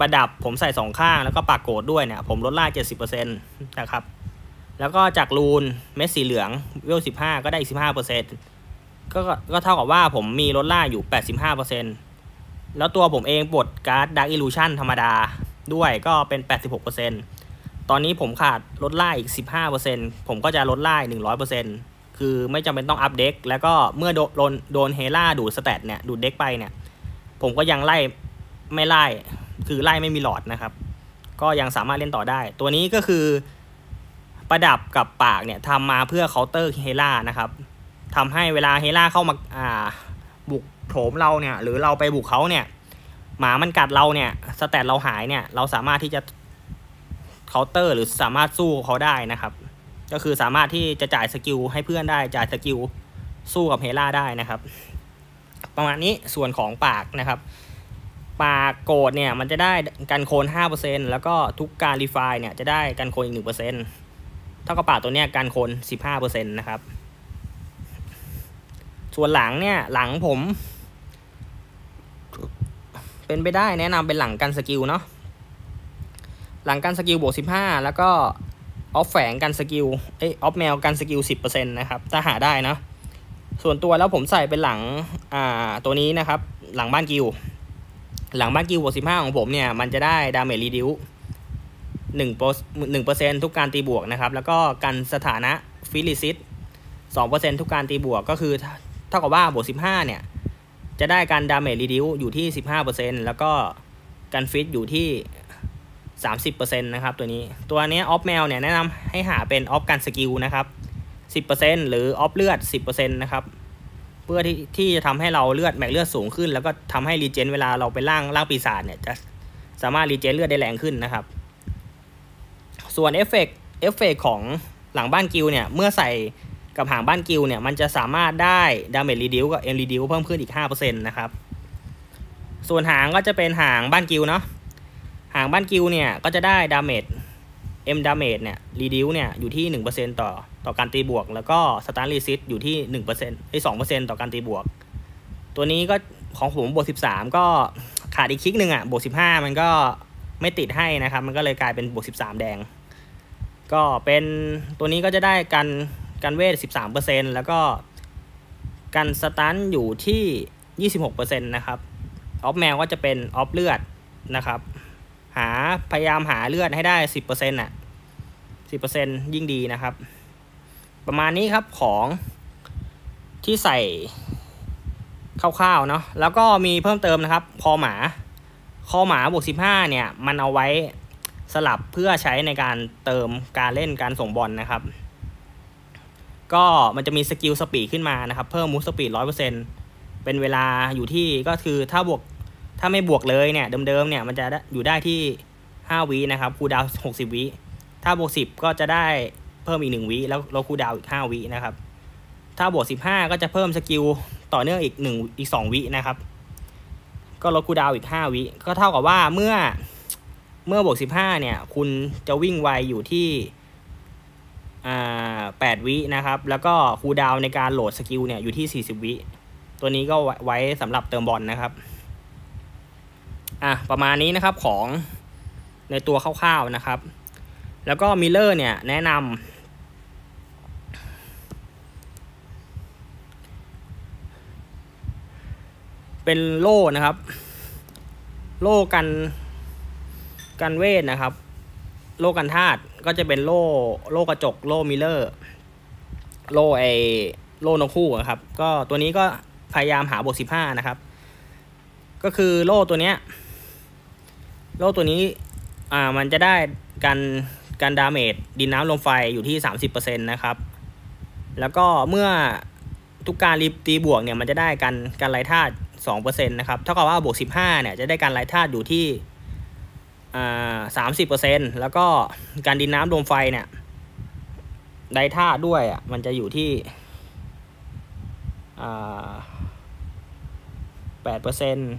ประดับผมใส่ 2 ข้างแล้วก็ปากโกดด้วยเนี่ย ผมลดร่าย 70%นะครับ แล้วก็จาก runeเม็ดสีเหลืองเวล15 ก็ได้อีก 15%ก็ก็เท่ากับว่าผมมีลดร่ายอยู่ 85%แล้วตัวผมเองบวกการ์ด Dark Illusion ธรรมดาด้วยก็เป็น 86%ตอนนี้ผมขาดลดร่ายอีก 15%ผมก็จะลดร่าย 100% คือไม่จำเป็นต้องอัป DEX แล้วก็เมื่อโดนโดนเฮล่าดูด stat เนี่ยดูด DEX ไปเนี่ยผมก็ยังร่ายไม่ร่ายคือร่ายไม่มีหลอดนะครับ ก็ยังสามารถเล่นต่อได้ ตัวนี้ก็คือประดับกับปากเนี่ยทำมาเพื่อเคาน์เตอร์เฮล่านะครับทำให้เวลาเฮล่าเข้ามาอ่าบุกโถมเราเนี่ยหรือเราไปบุกเขาเนี่ยหมามันกัดเราเนี่ย stat เราหายเนี่ยเราสามารถที่จะเคาน์เตอร์หรือสามารถสู้เขาได้นะครับ ก็คือสามารถที่จะจ่าย skill ให้เพื่อนได้จ่าย skill สู้กับเฮล่าได้นะครับ ประมาณนี้ส่วนของปากนะครับ ปากโกดเนี่ยมันจะได้กันโคน 5%แล้วก็ทุกการ refine เนี่ยจะได้กันโคนอีก 1%เท่ากับปากตัวเนี้ยกันโคน 15%นะครับ ส่วนหลังเนี่ยหลังผม เป็นไปได้แนะนำเป็นหลังกัน skill เนาะหลังกัน skill บวก 15 แล้วก็ op แฝงกัน skill เอ op แมวกัน skill 10%นะครับถ้าหาได้เนาะส่วนตัวแล้วผมใส่เป็นหลังอ่าตัวนี้นะครับ หลังบ้านกิลหลังบ้านกิลบวก15 ของผมเนี่ย มันจะได้ damage reduce หนึ่งหนึ่งเปอร์เซ็นทุกการตีบวกนะครับ แล้วก็กันสถานะ freeze สองเปอร์เซ็นทุกการตีบวกก็คือเท่ากับว่าบวกสิบห้าเนี่ย จะได้การ damage reduce อยู่ที่สิบห้าเปอร์เซ็นแล้วก็การฟิตอยู่ที่ สามสิบเปอร์เซ็นต์นะครับตัวนี้ตัวนี้ op แมวเนี่ยแนะนำให้หาเป็น op กัน skill นะครับสิบเปอร์เซ็นต์หรือ op เลือดสิบเปอร์เซ็นต์นะครับเพื่อที่ที่จะทำให้เราเลือด max เลือดสูงขึ้น แล้วก็ทำให้ regen เวลาเราไปร่างร่างปีศาจเนี่ยจะสามารถ regen เลือดได้แรงขึ้นนะครับ ส่วน effect effect ของหางบ้านกิลเนี่ยเมื่อใส่กับหางบ้านกิลเนี่ยมันจะสามารถได้ damage reduce กับ M reduce เพิ่มขึ้นอีก5%นะครับส่วนหางก็จะเป็นหางบ้านกิลเนาะ หางบ้านกิลเนี่ยก็จะได้ damage M damage เนี่ย reduce เนี่ยอยู่ที่ 1%ต่อต่อการตีบวก แล้วก็ stun resist อยู่ที่1%ไอ้สองเปอร์เซ็นต์ต่อการตีบวก ตัวนี้ก็ของผมบวก 13 ก็ขาดอีกคลิกหนึ่งอะบวก 15 มันก็ไม่ติดให้นะครับ มันก็เลยกลายเป็นบวก 13 แดง ก็เป็นตัวนี้ก็จะได้กันกันเวท 13%แล้วก็กัน stun อยู่ที่ 26%นะครับ op แมวก็จะเป็น op เลือดนะครับ หาพยายามหาเลือดให้ได้10%น่ะ10%ยิ่งดีนะครับ ประมาณนี้ครับของที่ใส่คร่าวๆเนาะแล้วก็มีเพิ่มเติมนะครับ คอหมาคอหมาบวก15เนี่ย มันเอาไว้สลับเพื่อใช้ในการเติมการเล่นการส่งบอลนะครับ ก็มันจะมี skill speed ขึ้นมานะครับ เพิ่ม move speed ร้อยเปอร์เซ็นต์เป็นเวลาอยู่ที่ก็คือถ้าบวก ถ้าไม่บวกเลยเนี่ยเดิมๆเนี่ยมันจะอยู่ได้ที่ห้าวินะครับ cooldown หกสิบวิถ้าบวกสิบก็จะได้เพิ่มอีกหนึ่งวิแล้วเราคูดาวอีกห้าวินะครับ ถ้าบวกสิบห้าก็จะเพิ่ม skill ต่อเนื่องอีกหนึ่งอีกสองวินะครับ ก็ลด cooldown อีกห้าวิก็เท่ากับว่าเมื่อเมื่อบวกสิบห้าเนี่ย คุณจะวิ่งไวอยู่ที่แปดวินะครับ แล้วก็ cooldown ในการโหลด skill เนี่ยอยู่ที่สี่สิบวิ ตัวนี้ก็ไว้สำหรับเติมบอลนะครับ อะประมาณนี้นะครับของในตัวคร่าวๆนะครับ แล้วก็ mirror เนี่ยแนะนำเป็นโล่นะครับ โล่กันกันเวทนะครับ โล่กันธาตุก็จะเป็นโล่โล่กระจกโล่ mirror โล่ไอโล่นกคู่นะครับ ก็ตัวนี้ก็พยายามหาบวกสิบห้านะครับ ก็คือโล่ตัวเนี้ย โล่ตัวนี้อ่ามันจะได้กันการ damage ดินน้ำลมไฟอยู่ที่สามสิบเปอร์เซ็นต์นะครับ แล้วก็เมื่อทุกการรีบตีบวกเนี่ยมันจะได้กันการไร้ธาตุสองเปอร์เซ็นต์นะครับ เท่ากับว่าบวกสิบห้าเนี่ยจะได้กันไร้ธาตุอยู่ที่สามสิบเปอร์เซ็นแล้วก็การดินน้ำดวงไฟเนี่ยไดท่าด้วยอะมันจะอยู่ที่แปดเปอร์เซ็นต์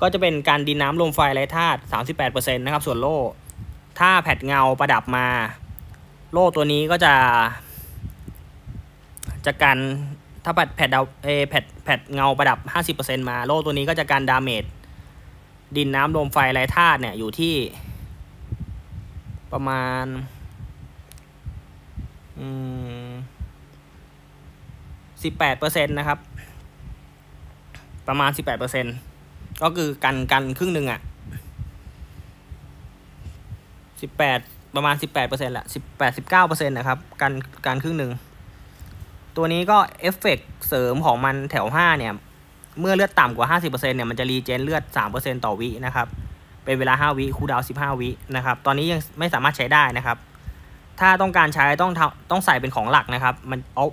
ก็จะเป็นการดินน้ำลมไฟไรธาตุสามสิบแปดเปอร์เซ็นนะครับ ส่วนโล่ ถ้าแผดเงาประดับมา โล่ตัวนี้ก็จะ จะกันถ้าแผดแผดดาวเอแผดแผดเงาประดับห้าสิบเปอร์เซ็นมาโล่ตัวนี้ก็จะการดาเมจดินน้ำลมไฟไร้ธาตุเนี่ยอยู่ที่ ประมาณอืมสิบแปดเปอร์เซ็นต์นะครับ ประมาณสิบแปดเปอร์เซ็นต์ ก็คือกันกันครึ่งหนึ่งอะสิบแปดประมาณสิบแปดเปอร์เซ็นต์แหละสิบแปดสิบเก้าเปอร์เซ็นต์นะครับกันกันครึ่งหนึ่งตัวนี้ก็เอฟเฟกเสริมของมันแถวห้าเนี่ย เมื่อเลือดต่ำกว่าห้าสิบเปอร์เซ็นต์เนี่ยมันจะรีเจนเลือดสามเปอร์เซ็นต่อวินะครับเป็นเวลาห้าวิคูดาวสิบห้าวินะครับตอนนี้ยังไม่สามารถใช้ได้นะครับ ถ้าต้องการใช้ต้องต้องใส่เป็นของหลักนะครับ มันเอา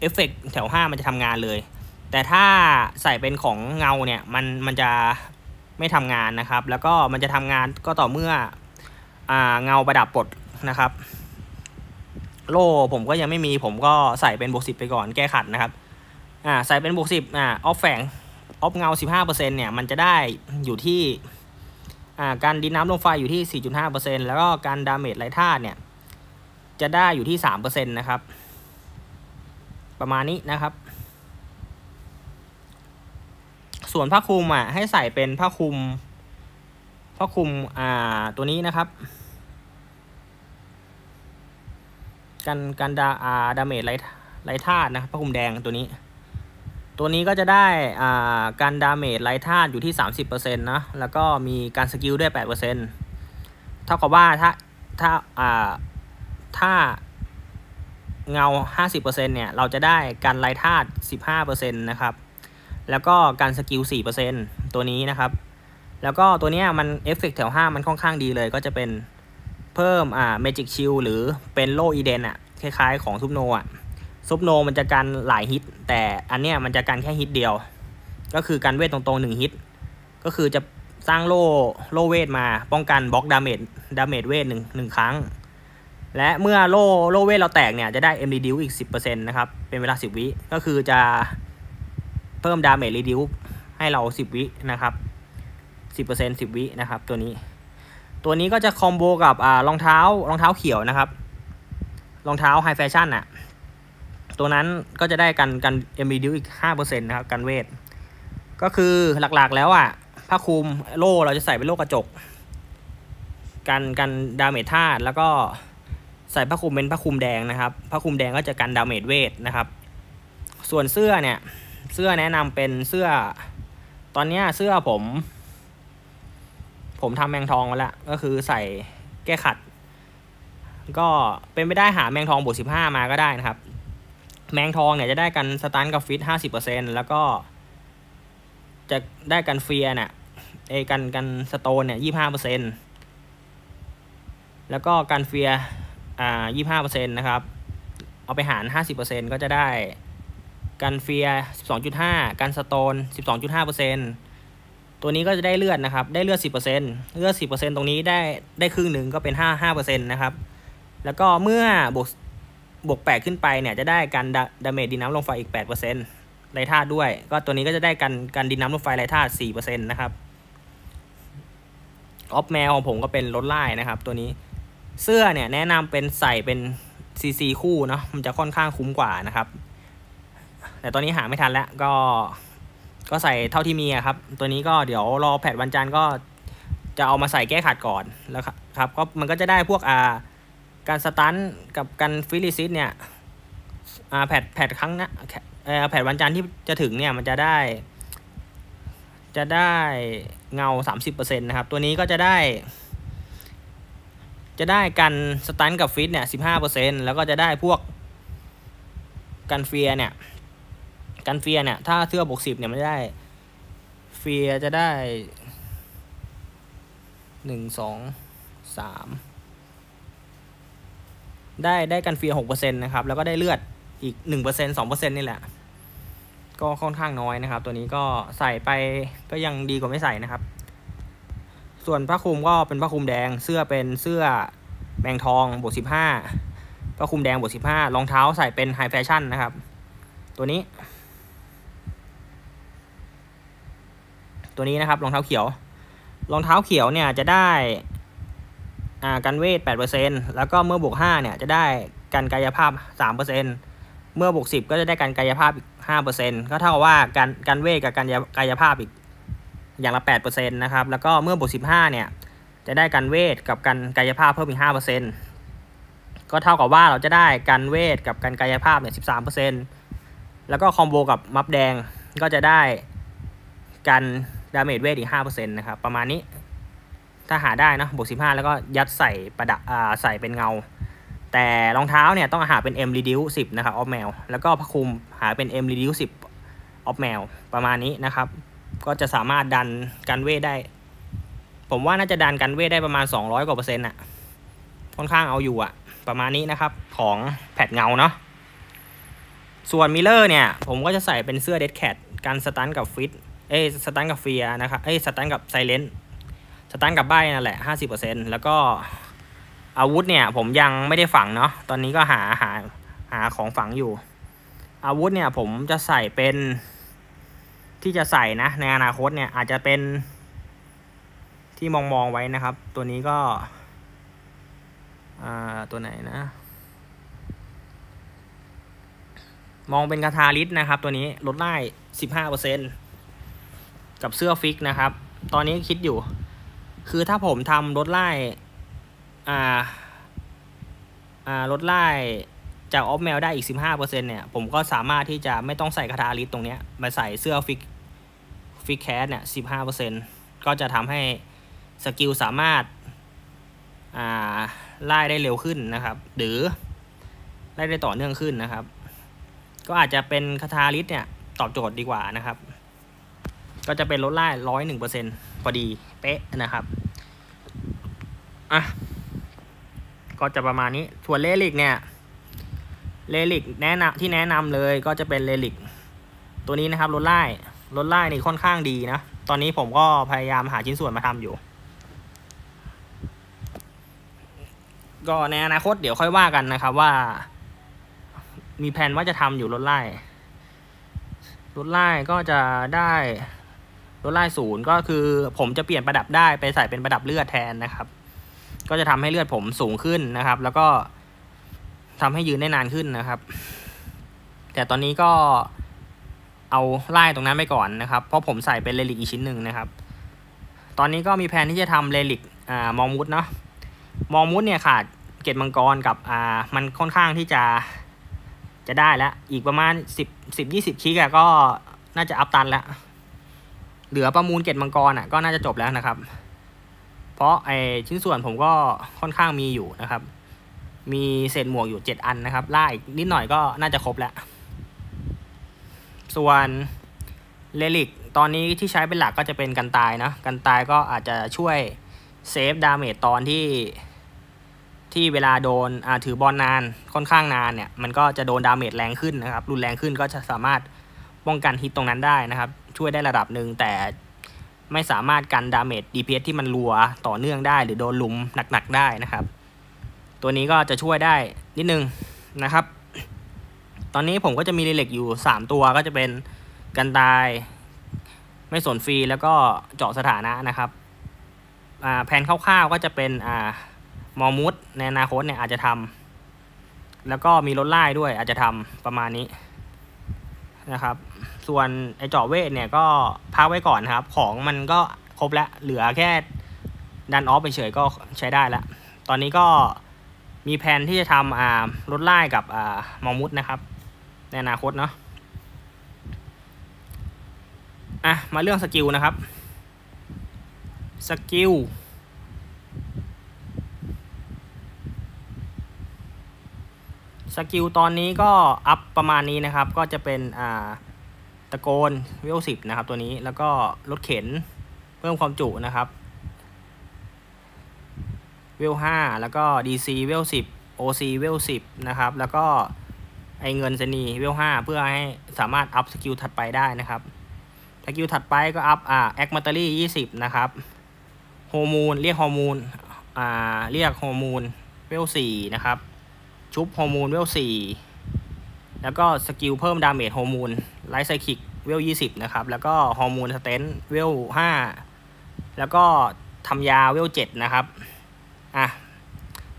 เอฟเฟกแถวห้ามันจะทำงานเลย แต่ถ้าใส่เป็นของเงาเนี่ยมันมันจะไม่ทำงานนะครับ แล้วก็มันจะทำงานก็ต่อเมื่ออเงาประดับปลดนะครับ โล่ผมก็ยังไม่มีผมก็ใส่เป็นบวกสิบไปก่อนแก้ขัดนะครับอ่าใส่เป็นบวกสิบอ่า op แฝง op เงาสิบห้าเปอร์เซ็นต์เนี่ยมันจะได้อยู่ที่อ่ากันดินน้ำลมไฟอยู่ที่สี่จุดห้าเปอร์เซ็นต์แล้วก็กัน damage ไร้ธาตุเนี่ยจะได้อยู่ที่สามเปอร์เซ็นต์นะครับ ประมาณนี้นะครับ ส่วนผ้าคลุมอะให้ใส่เป็นผ้าคลุมผ้าคลุมอ่าตัวนี้นะครับ กันกันดาอา damage ไร้ไร้ธาตุนะครับผ้าคลุมแดงตัวนี้ ตัวนี้ก็จะได้อ่ากัน damage ไร้ธาตุอยู่ที่สามสิบเปอร์เซ็นต์นะแล้วก็มีกัน skill ด้วยแปดเปอร์เซ็นต์เท่ากับว่าถ้าถ้าอ่าถ้าเงาห้าสิบเปอร์เซ็นต์เนี่ย เราจะได้กันไร้ธาตุสิบห้าเปอร์เซ็นต์นะครับ แล้วก็กัน skill สี่เปอร์เซ็นต์ตัวนี้นะครับ แล้วก็ตัวนี้มันเอฟเฟกแถวห้ามันค่อนข้างดีเลย ก็จะเป็นเพิ่มอ่า magic shield หรือเป็นโลอีเดนอะคล้ายๆ ของซุปโนอะซุปโนมันจะกันหลายฮิต แต่อันเนี้ยมันจะกันแค่ฮิตเดียว ก็คือกันเวทตรงๆหนึ่งฮิต ก็คือจะสร้างโล่โล่เวทมาป้องกัน block damage damage เวทหนึ่งหนึ่งครั้ง และเมื่อโล่โล่เวทเราแตกเนี่ยจะได้ MD ดิวอีก 10%นะครับ เป็นเวลา 10 วิก็คือจะ เพิ่ม damage reduce ให้เรา 10 วินะครับ 10% 10 วินะครับ ตัวนี้ ตัวนี้ก็จะ combo กับอ่ารองเท้ารองเท้าเขียวนะครับ รองเท้า High Fashion อะตัวนั้นก็จะได้กันกัน MD ดิวอีก 5%นะครับกันเวท ก็คือหลักๆแล้วอะผ้าคลุมโล่เราจะใส่เป็นโล่กระจก กันกัน damage ธาตุแล้วก็ใส่ผ้าคลุมเป็นผ้าคลุมแดงนะครับผ้าคลุมแดงก็จะกัน damage เวทนะครับ ส่วนเสื้อเนี่ย เสื้อแนะนำเป็นเสื้อ ตอนนี้เสื้อผม ผมทำแมงทองมาแล้ว ก็คือใส่แก้ขัด ก็เป็นไปได้หาแมงทองบวกสิบห้ามาก็ได้นะครับ แมงทองเนี่ยจะได้กันสตันกับฟิตห้าสิบเปอร์เซ็นแล้วก็ จะได้กันเฟียเนี่ยเอกันกันสโตนเนี่ยยี่ห้าเปอร์เซ็นแล้วก็กันเฟียอ่ายี่ห้าเปอร์เซ็นต์นะครับ เอาไปหารห้าสิบเปอร์เซ็นก็จะได้ กัน fear สิบสองจุดห้ากัน stone สิบสองจุดห้าเปอร์เซ็นตัวนี้ก็จะได้เลือดนะครับ ได้เลือดสิบเปอร์เซ็นเลือดสิบเปอร์เซ็นตรงนี้ได้ได้ครึ่งหนึ่งก็เป็นห้าห้าเปอร์เซ็นต์นะครับ แล้วก็เมื่อบวกบวกแปดขึ้นไปเนี่ยจะได้กัน damage ดินน้ำลมไฟอีกแปดเปอร์เซ็นต์ไร้ธาตุด้วย ก็ตัวนี้ก็จะได้กันกันดินน้ำลมไฟไร้ธาตุสี่เปอร์เซ็นต์นะครับ ออฟแมวของผมก็เป็นลดร่ายนะครับ ตัวนี้ เสื้อเนี่ยแนะนำเป็นใส่เป็นซีซีคู่เนาะ มันจะค่อนข้างคุ้มกว่านะครับ แต่ตอนนี้หาไม่ทันแล้วก็ก็ใส่เท่าที่มีครับ ตัวนี้ก็เดี๋ยวรอแพทวันจันทร์ก็จะเอามาใส่แก้ขัดก่อนแล้วครับก็มันก็จะได้พวกอ่าการสตันกับการฟิลิซิสเนี่ยอ่าแพทแพทครั้งนะเออแพทวันจันทร์ที่จะถึงเนี่ยมันจะได้ จะได้เงา 30%นะครับ ตัวนี้ก็จะได้ จะได้กัน stun กับ freeze เนี่ยสิบห้าเปอร์เซ็นแล้วก็จะได้พวกกันเฟียเนี่ย กันเฟียเนี่ย ถ้าเสื้อบวกสิบเนี่ยไม่ได้ fear จะได้หนึ่งสองสามได้ได้กัน fear หกเปอร์เซ็นต์นะครับ แล้วก็ได้เลือดอีกหนึ่งเปอร์เซ็นสองเปอร์เซ็นนี่แหละ ก็ค่อนข้างน้อยนะครับ ตัวนี้ก็ใส่ไปก็ยังดีกว่าไม่ใส่นะครับ ส่วนผ้าคลุมก็เป็นผ้าคลุมแดงเสื้อเป็นเสื้อแมงทองบวกสิบห้าผ้าคลุมแดงบวกสิบห้ารองเท้าใส่เป็นไฮแฟชั่นนะครับ ตัวนี้ ตัวนี้นะครับรองเท้าเขียว รองเท้าเขียวเนี่ยจะได้กันเวทแปดเปอร์เซ็นแล้วก็เมื่อบวกห้าเนี่ยจะได้กันกายภาพสามเมื่อบวกสิบก็จะได้กันกายภาพอีกห้าเปอร์เซ็นก็เท่ากับว่ากันกันเวทกับกันกายภาพอีกอย่างละ 8%นะครับ แล้วก็เมื่อบวก 15 เนี่ยจะได้กันเวทกับกันกายภาพเพิ่มอีก 5%ก็เท่ากับว่าเราจะได้กันเวทกับกันกายภาพเนี่ยสิบสามเปอร์เซ็นแล้วก็คอมโบกับมัฟแดงก็จะได้กัน damage เวทอีกห้าเปอร์เซ็นต์นะครับประมาณนี้ ถ้าหาได้นะบวกสิบห้าแล้วก็ยัดใส่ประดับอ่าใส่เป็นเงา แต่รองเท้าเนี่ยต้องหาเป็น M reduce 10นะครับออฟแมวแล้วก็ผ้าคลุมหาเป็น M reduce 10ออฟแมวประมาณนี้นะครับ ก็จะสามารถดันกันเวทได้ ผมว่าน่าจะดันกันเวทได้ประมาณ 200 กว่าเปอร์เซ็นต์อะค่อนข้างเอาอยู่อะประมาณนี้นะครับของ part เงาเนาะส่วน mirror เนี่ย ผมก็จะใส่เป็นเสื้อเดดแคทกัน stun กับ freeze เอ้สตันกับเฟียนะครับเอ้สตันกับไซเลนสตันกับใบนั่นแหละ50%แล้วก็อาวุธเนี่ยผมยังไม่ได้ฝังเนาะตอนนี้ก็หาหาหาของฝังอยู่ อาวุธเนี่ยผมจะใส่เป็นที่จะใส่นะ ในอนาคตเนี่ยอาจจะเป็นที่มองมองไว้นะครับ ตัวนี้ก็ตัวไหนนะ มองเป็นคาทาลิสนะครับ ตัวนี้ลดได้สิบห้าเปอร์เซ็นต์ กับเสื้อ fix นะครับ ตอนนี้คิดอยู่ คือถ้าผมทำลดร่ายอ่าอ่าลดร่ายจากออฟแมวได้อีกสิบห้าเนี่ย ผมก็สามารถที่จะไม่ต้องใส่คาทาลิสตรงเนี้ยมาใส่เสื้อ fix fix cast เนี่ยสิบห้าเปอร์เซ็นก็จะทำให้สกิลสามารถอ่าร่ายได้เร็วขึ้นนะครับ หรือร่ายได้ต่อเนื่องขึ้นนะครับ ก็อาจจะเป็นคาทาลิสเนี่ย ตอบโจทย์ดีกว่านะครับ ก็จะเป็นลดร่ายร้อยหนึ่งเปอร์เซ็นพอดีเป๊ะนะครับอะก็จะประมาณนี้ส่วน relic เนี่ย relic แนะนำที่แนะนำเลยก็จะเป็น relic ตัวนี้นะครับลดร่ายลดร่ายนี่ค่อนข้างดีนะ ตอนนี้ผมก็พยายามหาชิ้นส่วนมาทำอยู่ ก็ในอนาคตเดี๋ยวค่อยว่ากันนะครับว่า มีแผนว่าจะทำอยู่ลดไล่ลดไล่ก็จะได้ ลดไล่ศูนย์ก็คือผมจะเปลี่ยนประดับได้ไปใส่เป็นประดับเลือดแทนนะครับ ก็จะทำให้เลือดผมสูงขึ้นนะครับ แล้วก็ทำให้ยืนได้นานขึ้นนะครับ แต่ตอนนี้ก็เอาไล่ตรงนั้นไปก่อนนะครับ เพราะผมใส่เป็นเลลิกอีกชิ้นหนึ่งนะครับ ตอนนี้ก็มีแผนที่จะทำเลลิกอ่ามองมุดเนาะมองมุดเนี่ยขาดเกตมังกรกับอ่ามันค่อนข้างที่จะจะได้แล้ว อีกประมาณสิบสิบยี่สิบคิกอะก็น่าจะอัพตันแล้ว เหลือประมูลเกตมังกรอะก็น่าจะจบแล้วนะครับ เพราะไอชิ้นส่วนผมก็ค่อนข้างมีอยู่นะครับ มีเศษหมวกอยู่เจ็ดอันนะครับล่าอีกนิดหน่อยก็น่าจะครบแล้ว ส่วน relic ตอนนี้ที่ใช้เป็นหลักก็จะเป็นกันตายนะกันตายก็อาจจะช่วย save damage ตอนที่ที่เวลาโดนถือบอลนานค่อนข้างนานเนี่ย มันก็จะโดน damage แรงขึ้นนะครับ รุนแรงขึ้นก็จะสามารถป้องกันฮิตตรงนั้นได้นะครับ ช่วยได้ระดับหนึ่งแต่ไม่สามารถกันดาเมจ DPS ที่มันรัวต่อเนื่องได้หรือโดนรุมหนักๆได้นะครับ ตัวนี้ก็จะช่วยได้นิดนึงนะครับ ตอนนี้ผมก็จะมีรีเล็กอยู่ 3 ตัวก็จะเป็นกันตาย ไม่สนฟรีแล้วก็เจาะสถานะนะครับแผนคร่าวๆก็จะเป็นอมอมุดในอนาคตเนี่ยอาจจะทำแล้วก็มีรถไล่ด้วยอาจจะทำประมาณนี้นะครับ ส่วนไอเจาะเวทเนี่ยก็พักไว้ก่อนนะครับ ของมันก็ครบแล้วเหลือแค่ดันออฟไปเฉยก็ใช้ได้แล้ว ตอนนี้ก็มีแผนที่จะทำอ่ารถไล่กับอ่ามอมุดนะครับ ในอนาคตเนาะอะมาเรื่องสกิลนะครับสกิลสกิลตอนนี้ก็อัพประมาณนี้นะครับ ก็จะเป็นอ่า ตะโกนเวลสิบนะครับตัวนี้แล้วก็รถเข็นเพิ่มความจุนะครับเวลห้าแล้วก็ DC เวลสิบ OC เวลสิบนะครับ แล้วก็ไอเงินเซนีเวลห้าเพื่อให้สามารถอัพสกิลถัดไปได้นะครับสกิลถัดไปก็อัพอ่า axe mastery ยี่สิบนะครับฮอร์โมนเรียกฮอร์โมนอ่าเรียกฮอร์โมนเวลสี่นะครับ ชุบฮอร์โมนเวลสี่ แล้วก็สกิลเพิ่มดาเมจฮอร์โมนไลท์ไซคิกเวลยี่สิบนะครับ แล้วก็ฮอร์โมนสเตนเวลห้าแล้วก็ทำยาเวลเจ็ดนะครับ อะ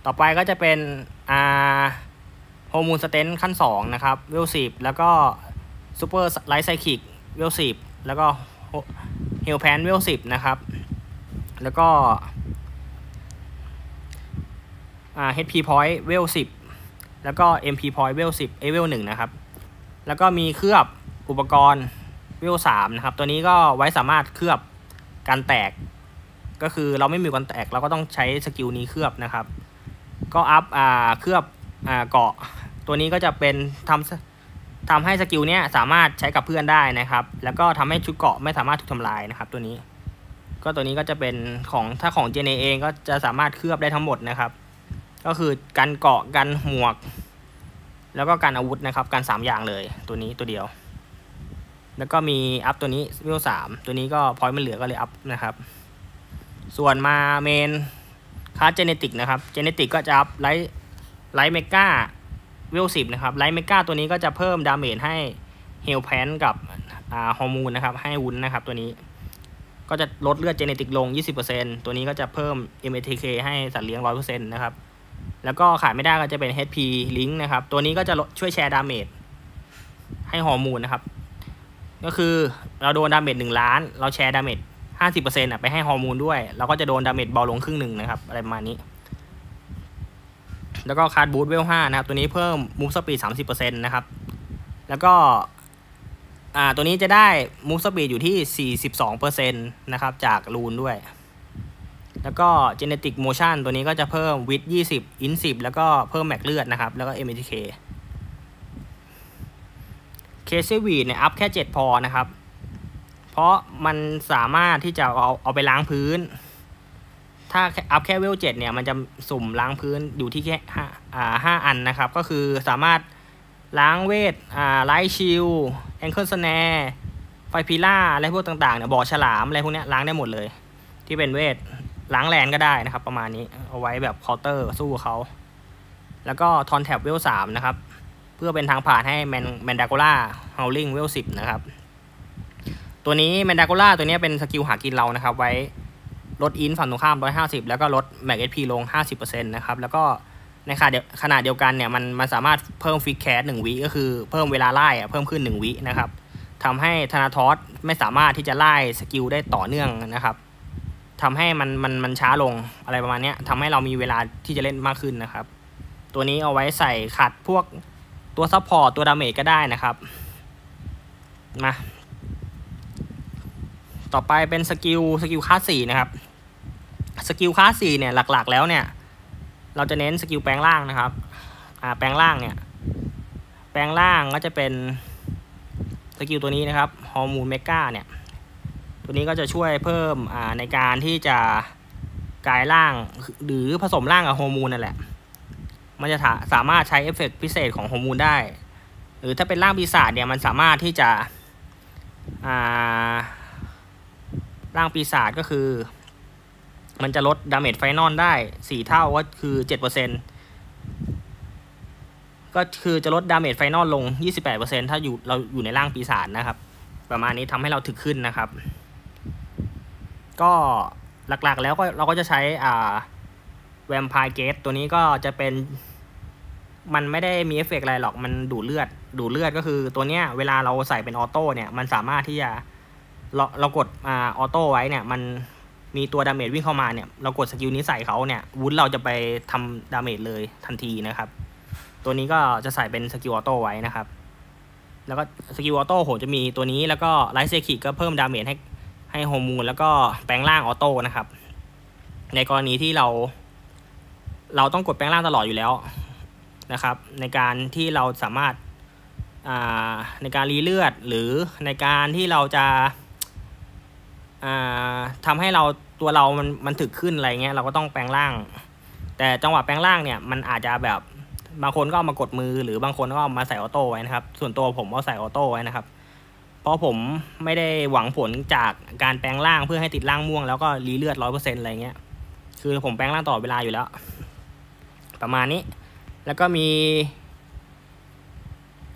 ต่อไปก็จะเป็นอ่าฮอร์โมนสเตนขั้นสองนะครับ เวลสิบแล้วก็ซูเปอร์ไลท์ไซคิกเวลสิบแล้วก็เฮลแพนเวลสิบนะครับ แล้วก็อ่า HP point เวลสิบ แล้วก็ MP point เวล10เอเวล1นะครับ แล้วก็มีเคลือบอุปกรณ์เวล3นะครับ ตัวนี้ก็ไว้สามารถเคลือบการแตก ก็คือเราไม่มีการแตกเราก็ต้องใช้สกิลนี้เคลือบนะครับ ก็อัพอ่าเคลือบอ่าเกราะ ตัวนี้ก็จะเป็นทำทำให้สกิลเนี้ยสามารถใช้กับเพื่อนได้นะครับ แล้วก็ทำให้ชุดเกราะไม่สามารถถูกทำลายนะครับ ตัวนี้ ก็ตัวนี้ก็จะเป็นของถ้าของเจเนเองก็จะสามารถเคลือบได้ทั้งหมดนะครับ ก็คือกันเกาะกันหมวก แล้วก็การอาวุธนะครับการสามอย่างเลยตัวนี้ตัวเดียว แล้วก็มีอัพตัวนี้วิวสามตัวนี้ก็พอยต์มันเหลือก็เลยอัพนะครับ ส่วนมาเมนคาร์เจเนติกนะครับเจเนติกก็จะอัพไลท์ไลท์เมกาวิวสิบนะครับไลท์เมกาตัวนี้ก็จะเพิ่มดาเมจให้เฮลแพนกับฮอร์โมนนะครับให้วุ้นนะครับตัวนี้ก็จะลดเลือดเจเนติกลง 20%ตัวนี้ก็จะเพิ่ม MATK ให้สัตว์เลี้ยง 100%นะครับ แล้วก็ขาดไม่ได้ก็จะเป็น HP Link นะครับ ตัวนี้ก็จะช่วยแชร์ดาเมจให้ฮอร์โมนนะครับ ก็คือเราโดนดาเมจหนึ่งล้าน เราแชร์ดาเมจห้าสิบเปอร์เซ็นต์ไปให้ฮอร์โมนด้วย เราก็จะโดนดาเมจเบาลงครึ่งหนึ่งนะครับ อะไรประมาณนี้ แล้วก็ Cart Boost เวลห้านะครับ ตัวนี้เพิ่ม move speed สามสิบเปอร์เซ็นต์นะครับ แล้วก็อ่าตัวนี้จะได้ move speed อยู่ที่42%นะครับ จาก rune ด้วย แล้วก็ Genetic Motion ตัวนี้ก็จะเพิ่ม Vit 20 Int 10 แล้วก็เพิ่ม max เลือดนะครับ แล้วก็ MATK Crazy Weed เนี่ย up แค่ 7 พอนะครับ เพราะมันสามารถที่จะเอาเอาไปล้างพื้น ถ้า up แค่เวล7เนี่ย มันจะสุ่มล้างพื้นอยู่ที่แค่ห้าอ่าห้าอันนะครับ ก็คือสามารถล้างเวทอ่า Light Shield Ankle Snare Fire Pillar อะไรพวกต่างๆเนี่ยบ่อฉลามอะไรพวกนี้ล้างได้หมดเลย ที่เป็นเวท ล้าง Land ก็ได้นะครับ ประมาณนี้เอาไว้แบบเคาน์เตอร์สู้เขา แล้วก็ Thorn Trap เวลสามนะครับ เพื่อเป็นทางผ่านให้ Man- Mandragora Howling เวลสิบนะครับ ตัวนี้ Mandragora ตัวนี้เป็น skill หากินเรานะครับ ไว้ลด Int ฝั่งตรงข้าม 150 แล้วก็ลด max SP ลง 50%นะครับ แล้วก็ในขณะเดียวขณะเดียวกันเนี่ยมันมันสามารถเพิ่ม fix cast หนึ่งวิก็คือเพิ่มเวลาร่ายอะเพิ่มขึ้นหนึ่งวินะครับทำให้ Thanatos ไม่สามารถที่จะร่าย skill ได้ต่อเนื่องนะครับ ทำให้มันมันมันช้าลงอะไรประมาณนี้ทำให้เรามีเวลาที่จะเล่นมากขึ้นนะครับ ตัวนี้เอาไว้ใส่ขัดพวกตัว support ตัว damage ก็ได้นะครับมาต่อไปเป็น skill skill class สี่นะครับ skill class สี่เนี่ยหลักๆ แล้วเนี่ย เราจะเน้น skill แปลงร่างนะครับอ่าแปลงร่างเนี่ย แปลงร่างก็จะเป็น skill ตัวนี้นะครับ homun Mega เนี่ย ตัวนี้ก็จะช่วยเพิ่มในการที่จะกลายร่างหรือผสมร่างกับ homun นั่นแหละ มันจะสามารถใช้เอฟเฟกพิเศษของ homun ได้ หรือถ้าเป็นร่างปีศาจเนี่ยมันสามารถที่จะร่างปีศาจก็คือ มันจะลด damage final ได้สี่เท่าก็คือเจ็ดเปอร์เซ็นต์ก็คือจะลด damage final ลงยี่สิบแปดเปอร์เซ็นต์ถ้าอยู่เราอยู่ในร่างปีศาจนะครับ ประมาณนี้ทำให้เราถึกขึ้นนะครับ ก็หลักๆแล้วก็เราก็จะใช้อ่า Vampire Gift ตัวนี้ก็จะเป็น มันไม่ได้มีเอฟเฟกอะไรหรอกมันดูดเลือด ดูดเลือดก็คือตัวเนี้ยเวลาเราใส่เป็น auto เนี่ยมันสามารถที่จะเราเรากดอ่า auto ไว้เนี่ย มันมีตัว damage วิ่งเข้ามาเนี่ย เรากด skill นี้ใส่เขาเนี่ย วุ้นเราจะไปทำ damage เลยทันทีนะครับ ตัวนี้ก็จะใส่เป็น skill auto ไว้นะครับ แล้วก็สกิลออโต้โหจะมีตัวนี้แล้วก็ไลท์เซคิก็เพิ่มดาเมจให้ ให้โฮมูลแล้วก็แปลงร่างออโต้นะครับ ในกรณีที่เรา เราต้องกดแปลงร่างตลอดอยู่แล้วนะครับ ในการที่เราสามารถในการรีเลือดหรือในการที่เราจะทำให้เราตัวเรามันมันถึกขึ้นอะไรเงี้ยเราก็ต้องแปลงร่าง แต่จังหวะแปลงร่างเนี่ยมันอาจจะแบบบางคนก็เอามากดมือหรือบางคนก็เอามาใส่ออโต้ไว้นะครับ ส่วนตัวผมเอาใส่ออโต้ไว้นะครับ ราะผมไม่ได้หวังผลจากการแปลงร่างเพื่อให้ติดร่างม่วงแล้วก็รีเลือดร้อยเปอร์เซ็นต์อะไรเงี้ย คือผมแปลงร่างตลอเวลาอยู่แล้ว ประมาณนี้ แล้วก็มี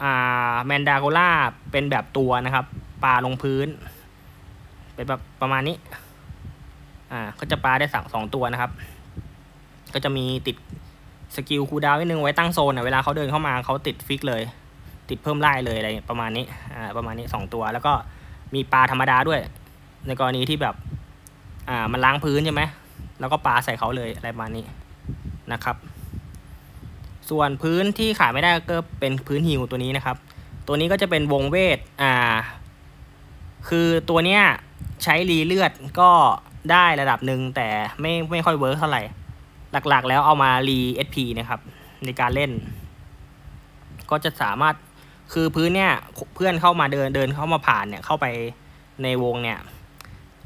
อ่าแมนดาโกล่าเป็นแบบตัวนะครับปลาลงพื้น เป็นแบบประมาณนี้ อ่า ก็จะปลาได้สั่งสองตัวนะครับ ก็จะมีติด skill cooldown นิดนึงไว้ตั้งโซนอะเวลาเขาเดินเข้ามาเขาติด fix เลย ติดเพิ่มร่ายเลยอะไรประมาณนี้อ่าประมาณนี้สองตัว แล้วก็มีปาธรรมดาด้วย ในกรณีที่แบบอ่ามันล้างพื้นใช่ไหมแล้วก็ปาใส่เขาเลยอะไรประมาณนี้นะครับ ส่วนพื้นที่ขาดไม่ได้ก็เป็นพื้น heal ตัวนี้นะครับ ตัวนี้ก็จะเป็นวงเวทอ่าคือตัวเนี้ยใช้รีเลือดก็ได้ระดับหนึ่งแต่ไม่ไม่ค่อย work เท่าไหร่ หลักๆ แล้วเอามารี SP นะครับ ในการเล่น ก็จะสามารถ คือพื้นเนี่ยเพื่อนเข้ามาเดินเดินเข้ามาผ่านเนี่ยเข้าไปในวงเนี่ย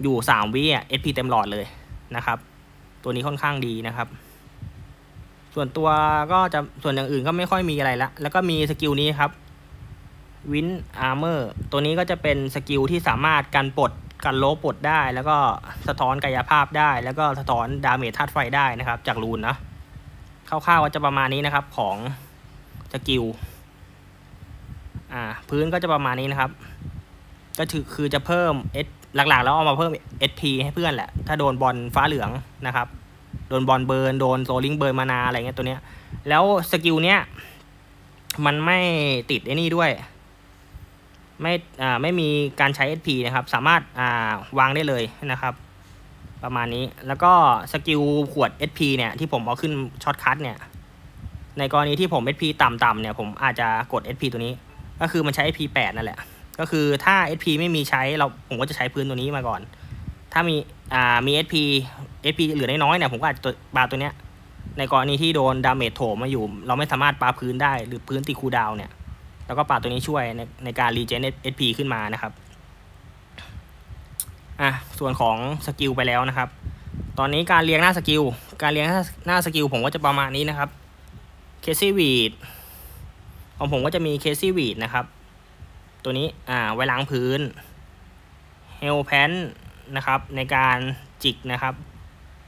อยู่สามวิอะ SP เต็มหลอดเลยนะครับ ตัวนี้ค่อนข้างดีนะครับ ส่วนตัวก็จะส่วนอย่างอื่นก็ไม่ค่อยมีอะไรละแล้วก็มี skill นี้ครับWind Armor ตัวนี้ก็จะเป็น skill ที่สามารถกันปลดกันโลปลดได้ แล้วก็สะท้อนกายภาพได้ แล้วก็สะท้อน damage ธาตุไฟได้นะครับ จาก rune นะคร่าวๆก็จะประมาณนี้นะครับของ skill อ่าพื้นก็จะประมาณนี้นะครับ ก็ถือคือจะเพิ่ม S หลักๆ แล้วเอามาเพิ่ม SP ให้เพื่อนแหละ ถ้าโดนบอลฟ้าเหลืองนะครับ โดน ball burn โดน Soul ลิง burn mana อะไรเงี้ยตัวเนี้ย แล้ว skill เนี้ยมันไม่ติดไอ้นี่ด้วย ไม่อ่าไม่มีการใช้ SP นะครับ สามารถอ่าวางได้เลยนะครับ ประมาณนี้ แล้วก็ skill ขวด SP เนี่ยที่ผมเอาขึ้น shortcut เนี่ย ในกรณีที่ผม SP ต่ำๆเนี่ยผมอาจจะกด SP ตัวนี้ ก็คือมันใช้ SP 8 นั่นแหละ ก็คือถ้า SP ไม่มีใช้เราผมก็จะใช้พื้นตัวนี้มาก่อน ถ้ามีอ่ามี SP SP เหลือน้อยๆเนี่ยผมก็อาจจะปาตัวเนี้ยในกรณีที่โดน damage โถมมาอยู่ เราไม่สามารถปาพื้นได้หรือพื้นติด cooldown เนี่ยแล้วก็ปาตัวนี้ช่วยในในการ regen SP ขึ้นมานะครับอะส่วนของ skill ไปแล้วนะครับ ตอนนี้การเรียงหน้า skill การเรียงหน้า skill ผมก็จะประมาณนี้นะครับ Crazy Weed ของผมก็จะมี Crazy Weed นะครับ ตัวนี้อ่าไว้ล้างพื้นHell Plant นะครับ ในการจิกนะครับ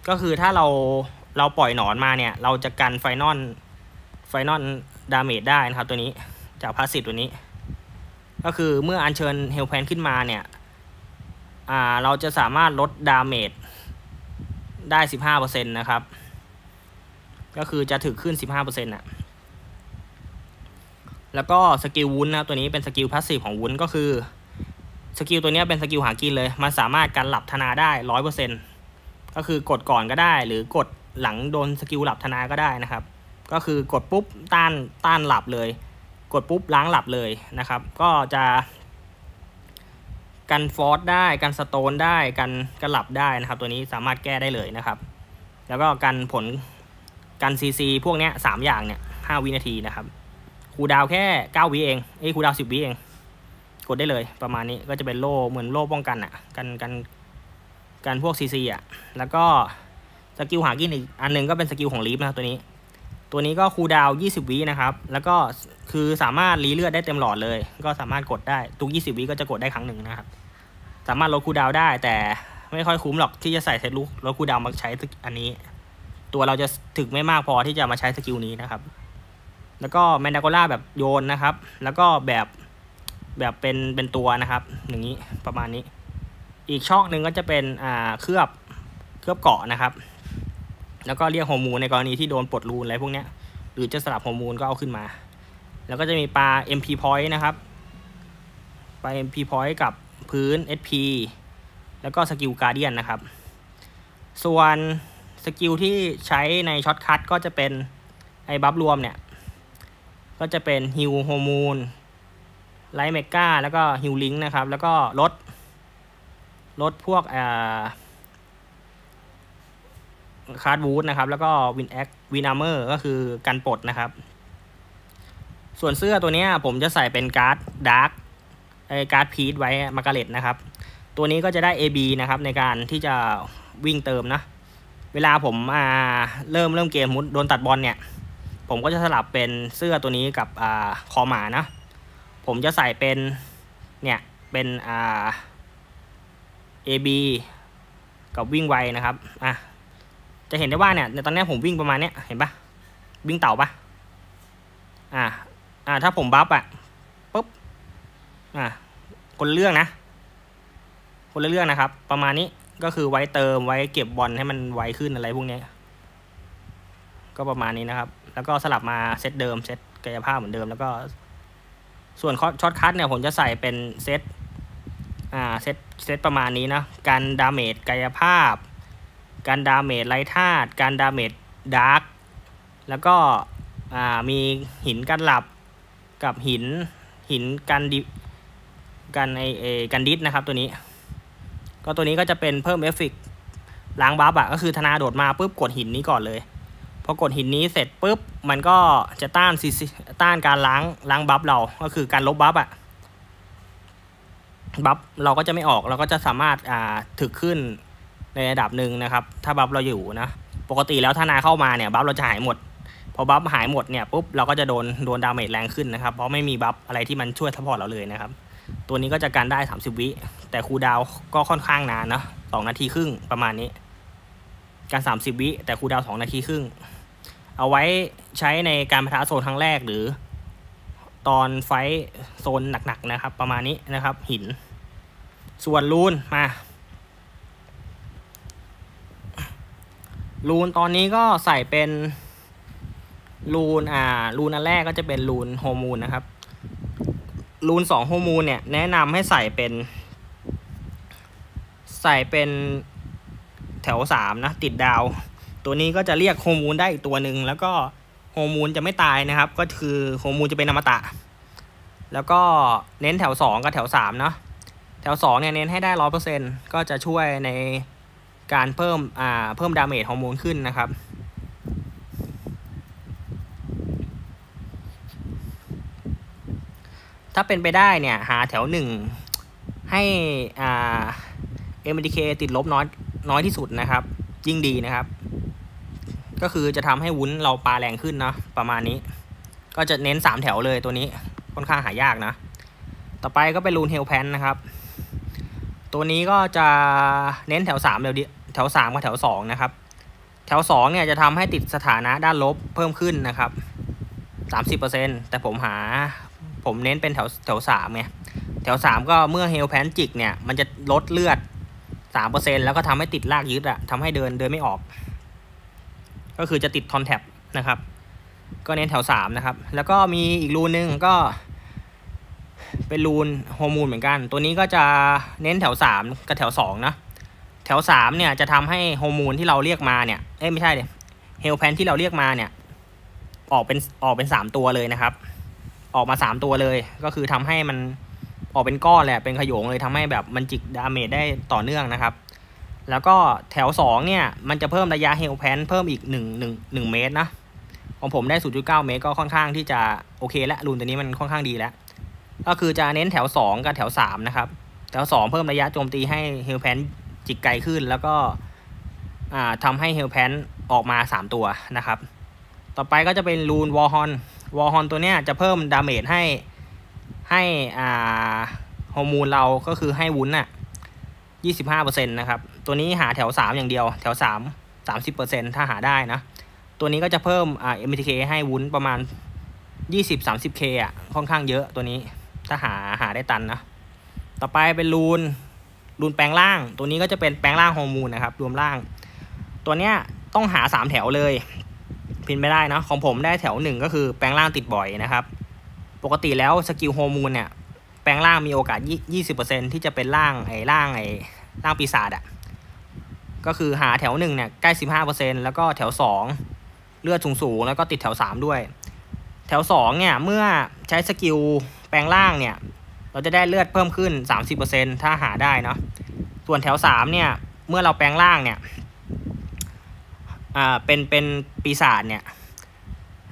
ก็คือถ้าเราเราปล่อยหนอนมาเนี่ย เราจะกัน final final damage ได้นะครับ ตัวนี้จาก passive ตัวนี้ ก็คือเมื่ออัญเชิญ Hell Plant ขึ้นมาเนี่ยอ่าเราจะสามารถลด damage ได้สิบห้าเปอร์เซ็นต์นะครับ ก็คือจะถึกขึ้นสิบห้าเปอร์เซ็นต์อะ แล้วก็ skill วุ้นนะตัวนี้เป็น skill passive ของวุ้นก็คือ skill ตัวนี้เป็น skill หากินเลย มันสามารถกันหลับธนาได้ร้อยเปอร์เซ็นต์ก็คือกดก่อนก็ได้ หรือกดหลังโดน skill หลับธนาก็ได้นะครับ ก็คือกดปุ๊บต้านต้านหลับเลย กดปุ๊บล้างหลับเลยนะครับ ก็จะกัน frost ได้กัน stone ได้กันกระหลับได้นะครับ ตัวนี้สามารถแก้ได้เลยนะครับ แล้วก็กันผลกันซีซีพวกนี้สามอย่างเนี่ยห้าวินาทีนะครับ cooldown แค่เก้าวิเองไอ้ cooldown สิบวิเอง กดได้เลยประมาณนี้ก็จะเป็นโล่เหมือนโล่ป้องกันอะ่ะกันกันกันพวกซีซีอะแล้วก็ skill หากินอีกอันหนึ่งก็เป็น skill ของ Lif นะตัวนี้ ตัวนี้ก็ cooldown ยี่สิบวินะครับ แล้วก็คือสามารถรีเลือดได้เต็มหลอดเลย ก็สามารถกดได้ทุกยี่สิบวิก็จะกดได้ครั้งหนึ่งนะครับ สามารถลด cooldown ได้แต่ไม่ค่อยคุ้มหรอกที่จะใส่เซตลูกลด cooldown มาใช้อันนี้ ตัวเราจะถึกไม่มากพอที่จะมาใช้ skill นี้นะครับ แล้วก็ Mandragora แบบโยนนะครับ แล้วก็แบบแบบเป็นเป็นตัวนะครับ อย่างนี้ประมาณนี้ อีกช่องหนึ่งก็จะเป็นอ่าเคลือบเคลือบเกราะนะครับ แล้วก็เรียก Homun ในกรณีที่โดนปลด rune อะไรพวกเนี้ย หรือจะสลับ Homun ก็เอาขึ้นมา แล้วก็จะมีปลา MP point นะครับ ปลา MP point กับพื้น SP แล้วก็สกิลการเดียนนะครับ ส่วนสกิลที่ใช้ในช็อตคัทก็จะเป็นไอ้บัฟรวมเนี่ย ก็จะเป็นฮิวโฮมูลไลท์เมกาแล้วก็ฮิวลิงนะครับ แล้วก็ลดลดพวกอ่าคาร์ดวูดนะครับ แล้วก็วินแอควินาเมอร์ก็คือกันปลดนะครับ ส่วนเสื้อตัวนี้ผมจะใส่เป็นการ์ดดาร์กไอการ์ดพีทไว้มาการ์เล็ตนะครับ ตัวนี้ก็จะได้ AB นะครับในการที่จะวิ่งเติมนะ เวลาผมอ่าเริ่มเริ่มเกมมุดโดนตัดบอลเนี่ย ผมก็จะสลับเป็นเสื้อตัวนี้กับอ่าคอหมานะ ผมจะใส่เป็นเนี่ยเป็นอ่า AB กับวิ่งไวนะครับอะจะเห็นได้ว่าเนี่ยในตอนนี้ผมวิ่งประมาณเนี้ยเห็นปะวิ่งเต่าปะอ่าอ่าถ้าผม buff อะปุ๊บอ่าคนละเรื่องนะ คนละเรื่องนะครับ ประมาณนี้ก็คือไว้เติมไว้เก็บบอลให้มันไวขึ้นอะไรพวกนี้ ก็ประมาณนี้นะครับ แล้วก็สลับมาเซตเดิมเซตกายภาพเหมือนเดิม แล้วก็ ส่วน shortcut เนี่ยผมจะใส่เป็นเซตอ่า set set ประมาณนี้นะกัน damage กายภาพ กัน damage ไร้ธาตุกัน damage dark แล้วก็อ่ามีหินกันหลับกับหินหินกัน dis กันไอเอกัน dis นะครับตัวนี้ ก็ตัวนี้ก็จะเป็นเพิ่มเอฟเฟกล้าง buff อะก็คือธนาโดดมาปุ๊บกดหินนี้ก่อนเลย พอกดหินนี้เสร็จปุ๊บมันก็จะต้านซีต้านการล้างล้าง buff เราก็คือการลบ buff อะbuff เราก็จะไม่ออกเราก็จะสามารถอ่าถึกขึ้นในระดับหนึ่งนะครับ ถ้า buff เราอยู่นะปกติแล้วถ้าธนาเข้ามาเนี่ย buff เราจะหายหมดพอ buff หายหมดเนี่ยปุ๊บเราก็จะโดนโดน damage แรงขึ้นนะครับ เพราะไม่มี buff อะไรที่มันช่วย support เราเลยนะครับ ตัวนี้ก็จะกันได้ 30 วิแต่ cooldown ก็ค่อนข้างนานนะสองนาทีครึ่งประมาณนี้ กัน 30 วิแต่ cooldown สองนาทีครึ่ง เอาไว้ใช้ในการพัฒนาโซนครั้งแรกหรือ ตอน fight zone หนักๆนะครับ ประมาณนี้นะครับ หิน ส่วน rune มา rune ตอนนี้ก็ใส่เป็น rune อ่า rune อันแรกก็จะเป็น rune Homun นะครับ rune สอง Homun เนี่ยแนะนำให้ใส่เป็น ใส่เป็นแถวสามนะ ติดดาว ตัวนี้ก็จะเรียก Homun ได้อีกตัวหนึ่งแล้วก็Homun จะไม่ตายนะครับ ก็คือ Homun จะเป็นอมตะ แล้วก็เน้นแถวสองกับแถวสามเนาะแถวสองเนี่ยเน้นให้ได้ร้อยเปอร์เซ็นต์ก็จะช่วยในการเพิ่มอ่าเพิ่ม damage Homun ขึ้นนะครับ ถ้าเป็นไปได้เนี่ยหาแถวหนึ่งให้อ่า MDK ติดลบน้อยน้อยที่สุดนะครับ ยิ่งดีนะครับ ก็คือจะทำให้วุ้นเราปาแรงขึ้นนะประมาณนี้ ก็จะเน้นสามแถวเลยตัวนี้ค่อนข้างหายากนะ ต่อไปก็เป็น rune Hell Plant นะครับ ตัวนี้ก็จะเน้นแถวสามเดียวแถวสามกับแถวสองนะครับ แถวสองเนี่ยจะทำให้ติดสถานะด้านลบเพิ่มขึ้นนะครับสามสิบเปอร์เซ็นต์แต่ผมหาผมเน้นเป็นแถวแถวสามไงแถวสามก็เมื่อ Hell Plant จิกเนี่ยมันจะลดเลือดสามเปอร์เซ็นต์แล้วก็ทำให้ติดรากยึดอะทำให้เดินเดินไม่ออก ก็คือจะติด Thorn Trap นะครับ ก็เน้นแถวสามนะครับ แล้วก็มีอีก rune นึงก็ เป็น rune Homun เหมือนกัน ตัวนี้ก็จะเน้นแถวสามกับแถวสองนะแถวสามเนี่ยจะทำให้ Homun ที่เราเรียกมาเนี่ยเอ้ไม่ใช่เดี๋ย Hell Plant ที่เราเรียกมาเนี่ยออกเป็นออกเป็นสามตัวเลยนะครับ ออกมาสามตัวเลย ก็คือทำให้มันออกเป็นก้อนแหละเป็นขยงเลยทำให้แบบมันจิก damage ได้ต่อเนื่องนะครับ แล้วก็แถวสองเนี่ย มันจะเพิ่มระยะ Hell Plant เพิ่มอีกหนึ่งหนึ่งหนึ่งเมตรนะของผมได้ 0.9 เมตรก็ค่อนข้างที่จะโอเคและ rune ตัวนี้มันค่อนข้างดีแล้ว ก็คือจะเน้นแถว 2 กับแถว 3 นะครับ แถว 2 เพิ่มระยะโจมตีให้ Hell Plant จิกไกลขึ้น แล้วก็ทำให้ Hell Plant ออกมา 3 ตัวนะครับ ต่อไปก็จะเป็นรูนวอลฮอนวอลฮอนตัวเนี้ยจะเพิ่มดาเมจให้ให้อ่าฮอร์โมนเราก็คือให้วุ้นอะยี่สิบห้าเปอร์เซ็นต์นะครับ ตัวนี้หาแถวสามอย่างเดียว แถวสามสามสิบเปอร์เซ็นถ้าหาได้นะ ตัวนี้ก็จะเพิ่มอ่า MTK ให้วุ้นประมาณยี่สิบสามสิบเคอะ ค่อนข้างเยอะตัวนี้ ถ้าหาหาได้ตันนะ ต่อไปเป็นรูน รูนแปลงล่าง ตัวนี้ก็จะเป็นแปลงล่างฮอร์โมนนะครับ รวมล่าง ตัวเนี้ยต้องหาสามแถวเลย พินไม่ได้นะ ของผมได้แถวหนึ่งก็คือแปลงร่างติดบ่อยนะครับ ปกติแล้ว skill Homun เนี่ย แปลงร่างมีโอกาสยี่สิบเปอร์เซ็นที่จะเป็นร่างไอ้ร่างไอ้ร่างปีศาจอะ ก็คือหาแถวหนึ่งเนี่ยใกล้สิบห้าเปอร์เซ็นแล้วก็แถวสองเลือดสูงสูงแล้วก็ติดแถวสามด้วย แถวสองเนี่ยเมื่อใช้ skill แปลงร่างเนี่ยเราจะได้เลือดเพิ่มขึ้น 30%ถ้าหาได้เนาะส่วนแถว3เนี่ยเมื่อเราแปลงล่างเนี่ยอ่าเป็นเป็นปีศาจเนี่ย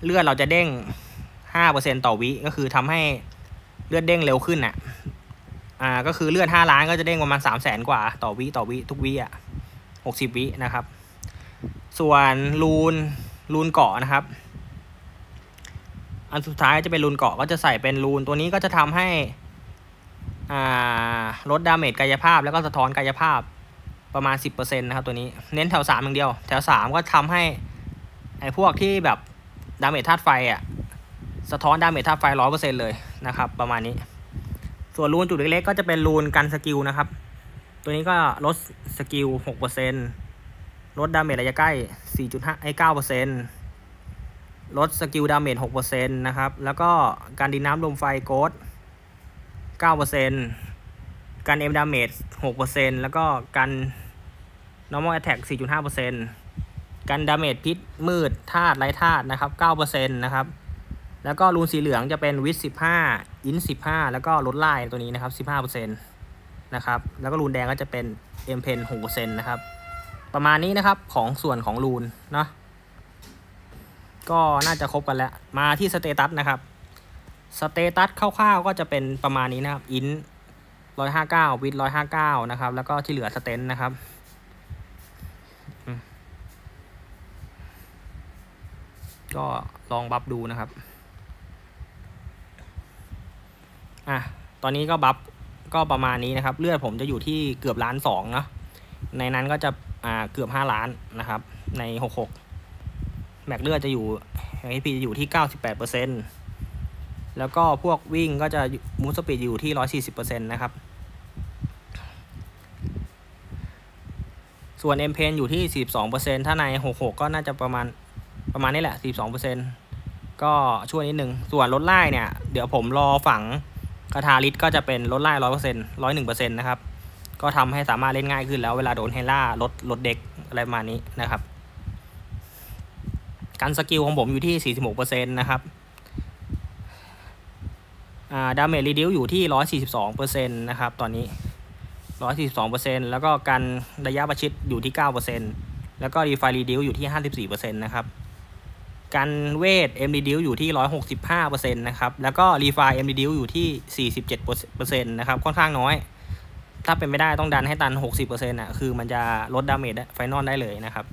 เลือดเราจะเด้ง 5%ต่อวิก็คือทำให้เลือดเด้งเร็วขึ้นอะอ่าก็คือเลือด 5 ล้านก็จะเด้งประมาณ3 0 0แสนกว่าต่อวิต่อวิทุกวิอะ 60 วินะครับ ส่วนรูนรูนเกาะนะครับ อันสุดท้ายจะเป็นรูนเกาะก็จะใส่เป็นรูนตัวนี้ก็จะทำให้ลด damage กายภาพ แล้วก็สะท้อนกายภาพประมาณ 10%นะครับตัวนี้เน้นแถว3อย่างเดียว แถว 3 ก็ทำให้ไอ้พวกที่แบบ damage ธาตุไฟอะสะท้อน damage ธาตุไฟร้อยเปอร์เซ็นเลยนะครับ ประมาณนี้ ส่วน rune จุดเล็กๆก็จะเป็น rune กัน skill นะครับ ตัวนี้ก็ลด skill 6%ลด damage ระยะใกล้4.5ไอ้9%ลด skill damage 6%นะครับ แล้วก็กันดินน้ำลมไฟ ghost 9%กัน M damage 6%แล้วก็กัน normal attack 4.5%กกัน damage พิษมืดธาตุไร้ธาตุนะครับ9%นะครับ แล้วก็ rune สีเหลืองจะเป็นวิส15อิน15แล้วก็ลดไล่ตัวนี้นะครับ15%น นะครับ แล้วก็ rune แดงก็จะเป็น M Pen นะครับ ประมาณนี้นะครับของส่วนของ rune เนาะก็น่าจะครบกันแล้ว มาที่ status นะครับ status คร่าวๆก็จะเป็นประมาณนี้นะครับ INT ร้อยห้าเก้า VIT ร้อยห้าเก้านะครับ แล้วก็ที่เหลือสเตนนะครับก็ลอง buff ดูนะครับ อะ ตอนนี้ก็ buff ก็ประมาณนี้นะครับ เลือดผมจะอยู่ที่เกือบล้านสองเนาะในนั้นก็จะอ่าเกือบห้าล้านนะครับ ในหกหก max เลือดจะอยู่ HP จะอยู่ที่เก้าสิบแปดเปอร์เซ็นแล้วก็พวกวิ่งก็จะ move speed อยู่ที่ร้อยสี่สิบเปอร์เซ็นต์นะครับ ส่วน M Pen อยู่ที่สี่สองเปอร์เซ็นถ้าในหกหกก็น่าจะประมาณประมาณนี้แหละสี่สองเปอร์เซ็นก็ช่วยนิดนึง ส่วนลดไล่เนี่ย เดี๋ยวผมรอฝัง Catalyst ก็จะเป็นลดไล่ร้อยเปอร์เซ็นต์ร้อยหนึ่งเปอร์เซ็นต์นะครับ ก็ทำให้สามารถเล่นง่ายขึ้นแล้วเวลาโดนเฮล่าลดลดเด็กอะไรประมาณนี้นะครับ การสกิลของผมอยู่ที่46%นต์นะครับอ่าดาเมจรีดิวอยู่ที่142%นต์นะครับตอนนี้142%แล้วก็การระยะประชิดอยู่ที่9%แล้วก็รีไฟรีดิวอยู่ที่54%นะครับ การเวทเอ็มรีดิวอยู่ที่ 165%นะครับ แล้วก็รีไฟเอ็มรีดิวอยู่ที่ 47%นะครับ ค่อนข้างน้อย ถ้าเป็นไม่ได้ต้องดันให้ตัน 60%อะ คือมันจะลด damage final ได้เลยนะครับ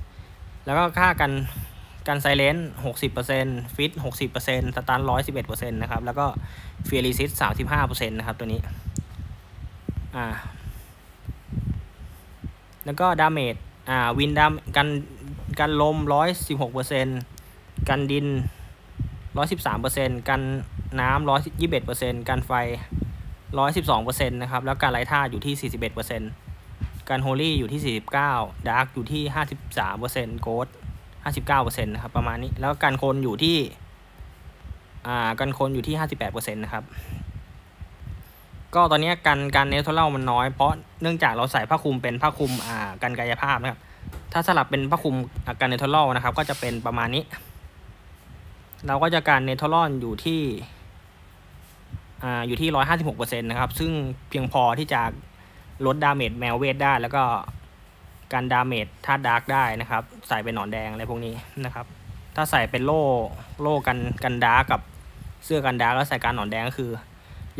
แล้วก็ค่ากันกัน silence หกสิบเปอร์เซ็นต์ฟิตหกสิบเปอร์เซ็นต์ stun ร้อยสิบเอ็ดเปอร์เซ็นต์นะครับ แล้วก็ fear resist สามสิบห้าเปอร์เซ็นต์นะครับตัวนี้ อ่า แล้วก็ damage อ่า wind dam กัน กันลมร้อยสิบหกเปอร์เซ็นต์ กันดินร้อยสิบสามเปอร์เซ็นต์กันน้ำร้อยยี่สิบเอ็ดเปอร์เซ็นต์กันไฟร้อยสิบสองเปอร์เซ็นต์นะครับ แล้วกันไร้ธาตุอยู่ที่สี่สิบเอ็ดเปอร์เซ็นต์กัน holy อยู่ที่สี่สิบเก้า dark อยู่ที่ห้าสิบสามเปอร์เซ็นต์ ghost ห้าสิบเก้าเปอร์เซ็นต์นะครับ ประมาณนี้ แล้วกันคนอยู่ที่ อ่า กันคนอยู่ที่ห้าสิบแปดเปอร์เซ็นต์นะครับ ก็ตอนนี้การการเนเธอเล่ามันน้อย เพราะเนื่องจากเราใส่ผ้าคลุมเป็นผ้าคลุม อ่า กันกายภาพนะครับ ถ้าสลับเป็นผ้าคลุมกัน Nether นะครับ ก็จะเป็นประมาณนี้ เราก็จะกัน Nether อยู่ที่อ่าอยู่ที่ร้อยห้าสิบหกเปอร์เซ็นต์นะครับ ซึ่งเพียงพอที่จะลด damage แมวเวทได้ แล้วก็กัน damage ธาตุ dark ได้นะครับ ใส่เป็นหนอนแดงอะไรพวกนี้นะครับ ถ้าใส่เป็นโล่โล่กันกัน dark กับเสื้อกัน dark แล้วใส่กันหนอนแดงก็คือ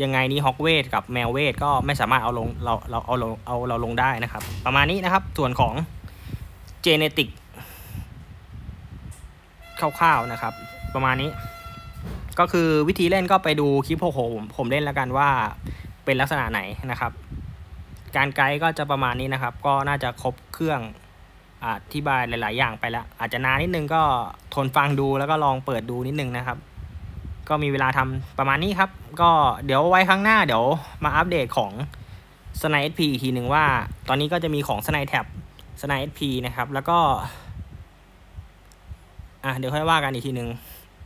ยังไงนี้ฮอกเวทกับแมวเวทก็ไม่สามารถเอาลงเราเราเอาเราเอาเราลงได้นะครับ ประมาณนี้นะครับส่วนของเจเนติกคร่าวๆนะครับ ประมาณนี้ ก็คือวิธีเล่นก็ไปดูคลิปโผมผมเล่นแล้วกันว่าเป็นลักษณะไหนนะครับ การไกด์ก็จะประมาณนี้นะครับ ก็น่าจะครบเครื่องอธิบายหลาย ๆ อย่างไปแล้วอาจจะนานนิดนึงก็ทนฟังดูแล้วก็ลองเปิดดูนิดนึงนะครับ ก็มีเวลาทำประมาณนี้ครับ ก็เดี๋ยวไว้ครั้งหน้าเดี๋ยวมาอัปเดตของสไน SP อีกทีหนึ่งว่า ตอนนี้ก็จะมีของสไนแท็บสไน SP นะครับ แล้วก็ อะเดี๋ยวค่อยว่ากันอีกทีหนึ่ง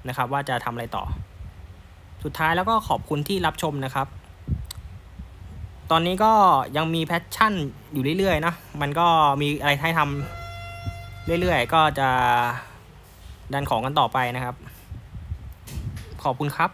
นะครับ ว่าจะทำอะไรต่อ สุดท้ายแล้วก็ขอบคุณที่รับชมนะครับ ตอนนี้ก็ยังมี passion อยู่เรื่อยๆนะมันก็มีอะไรให้ทำเรื่อยๆ ก็จะดันของกันต่อไปนะครับ ขอบคุณครับ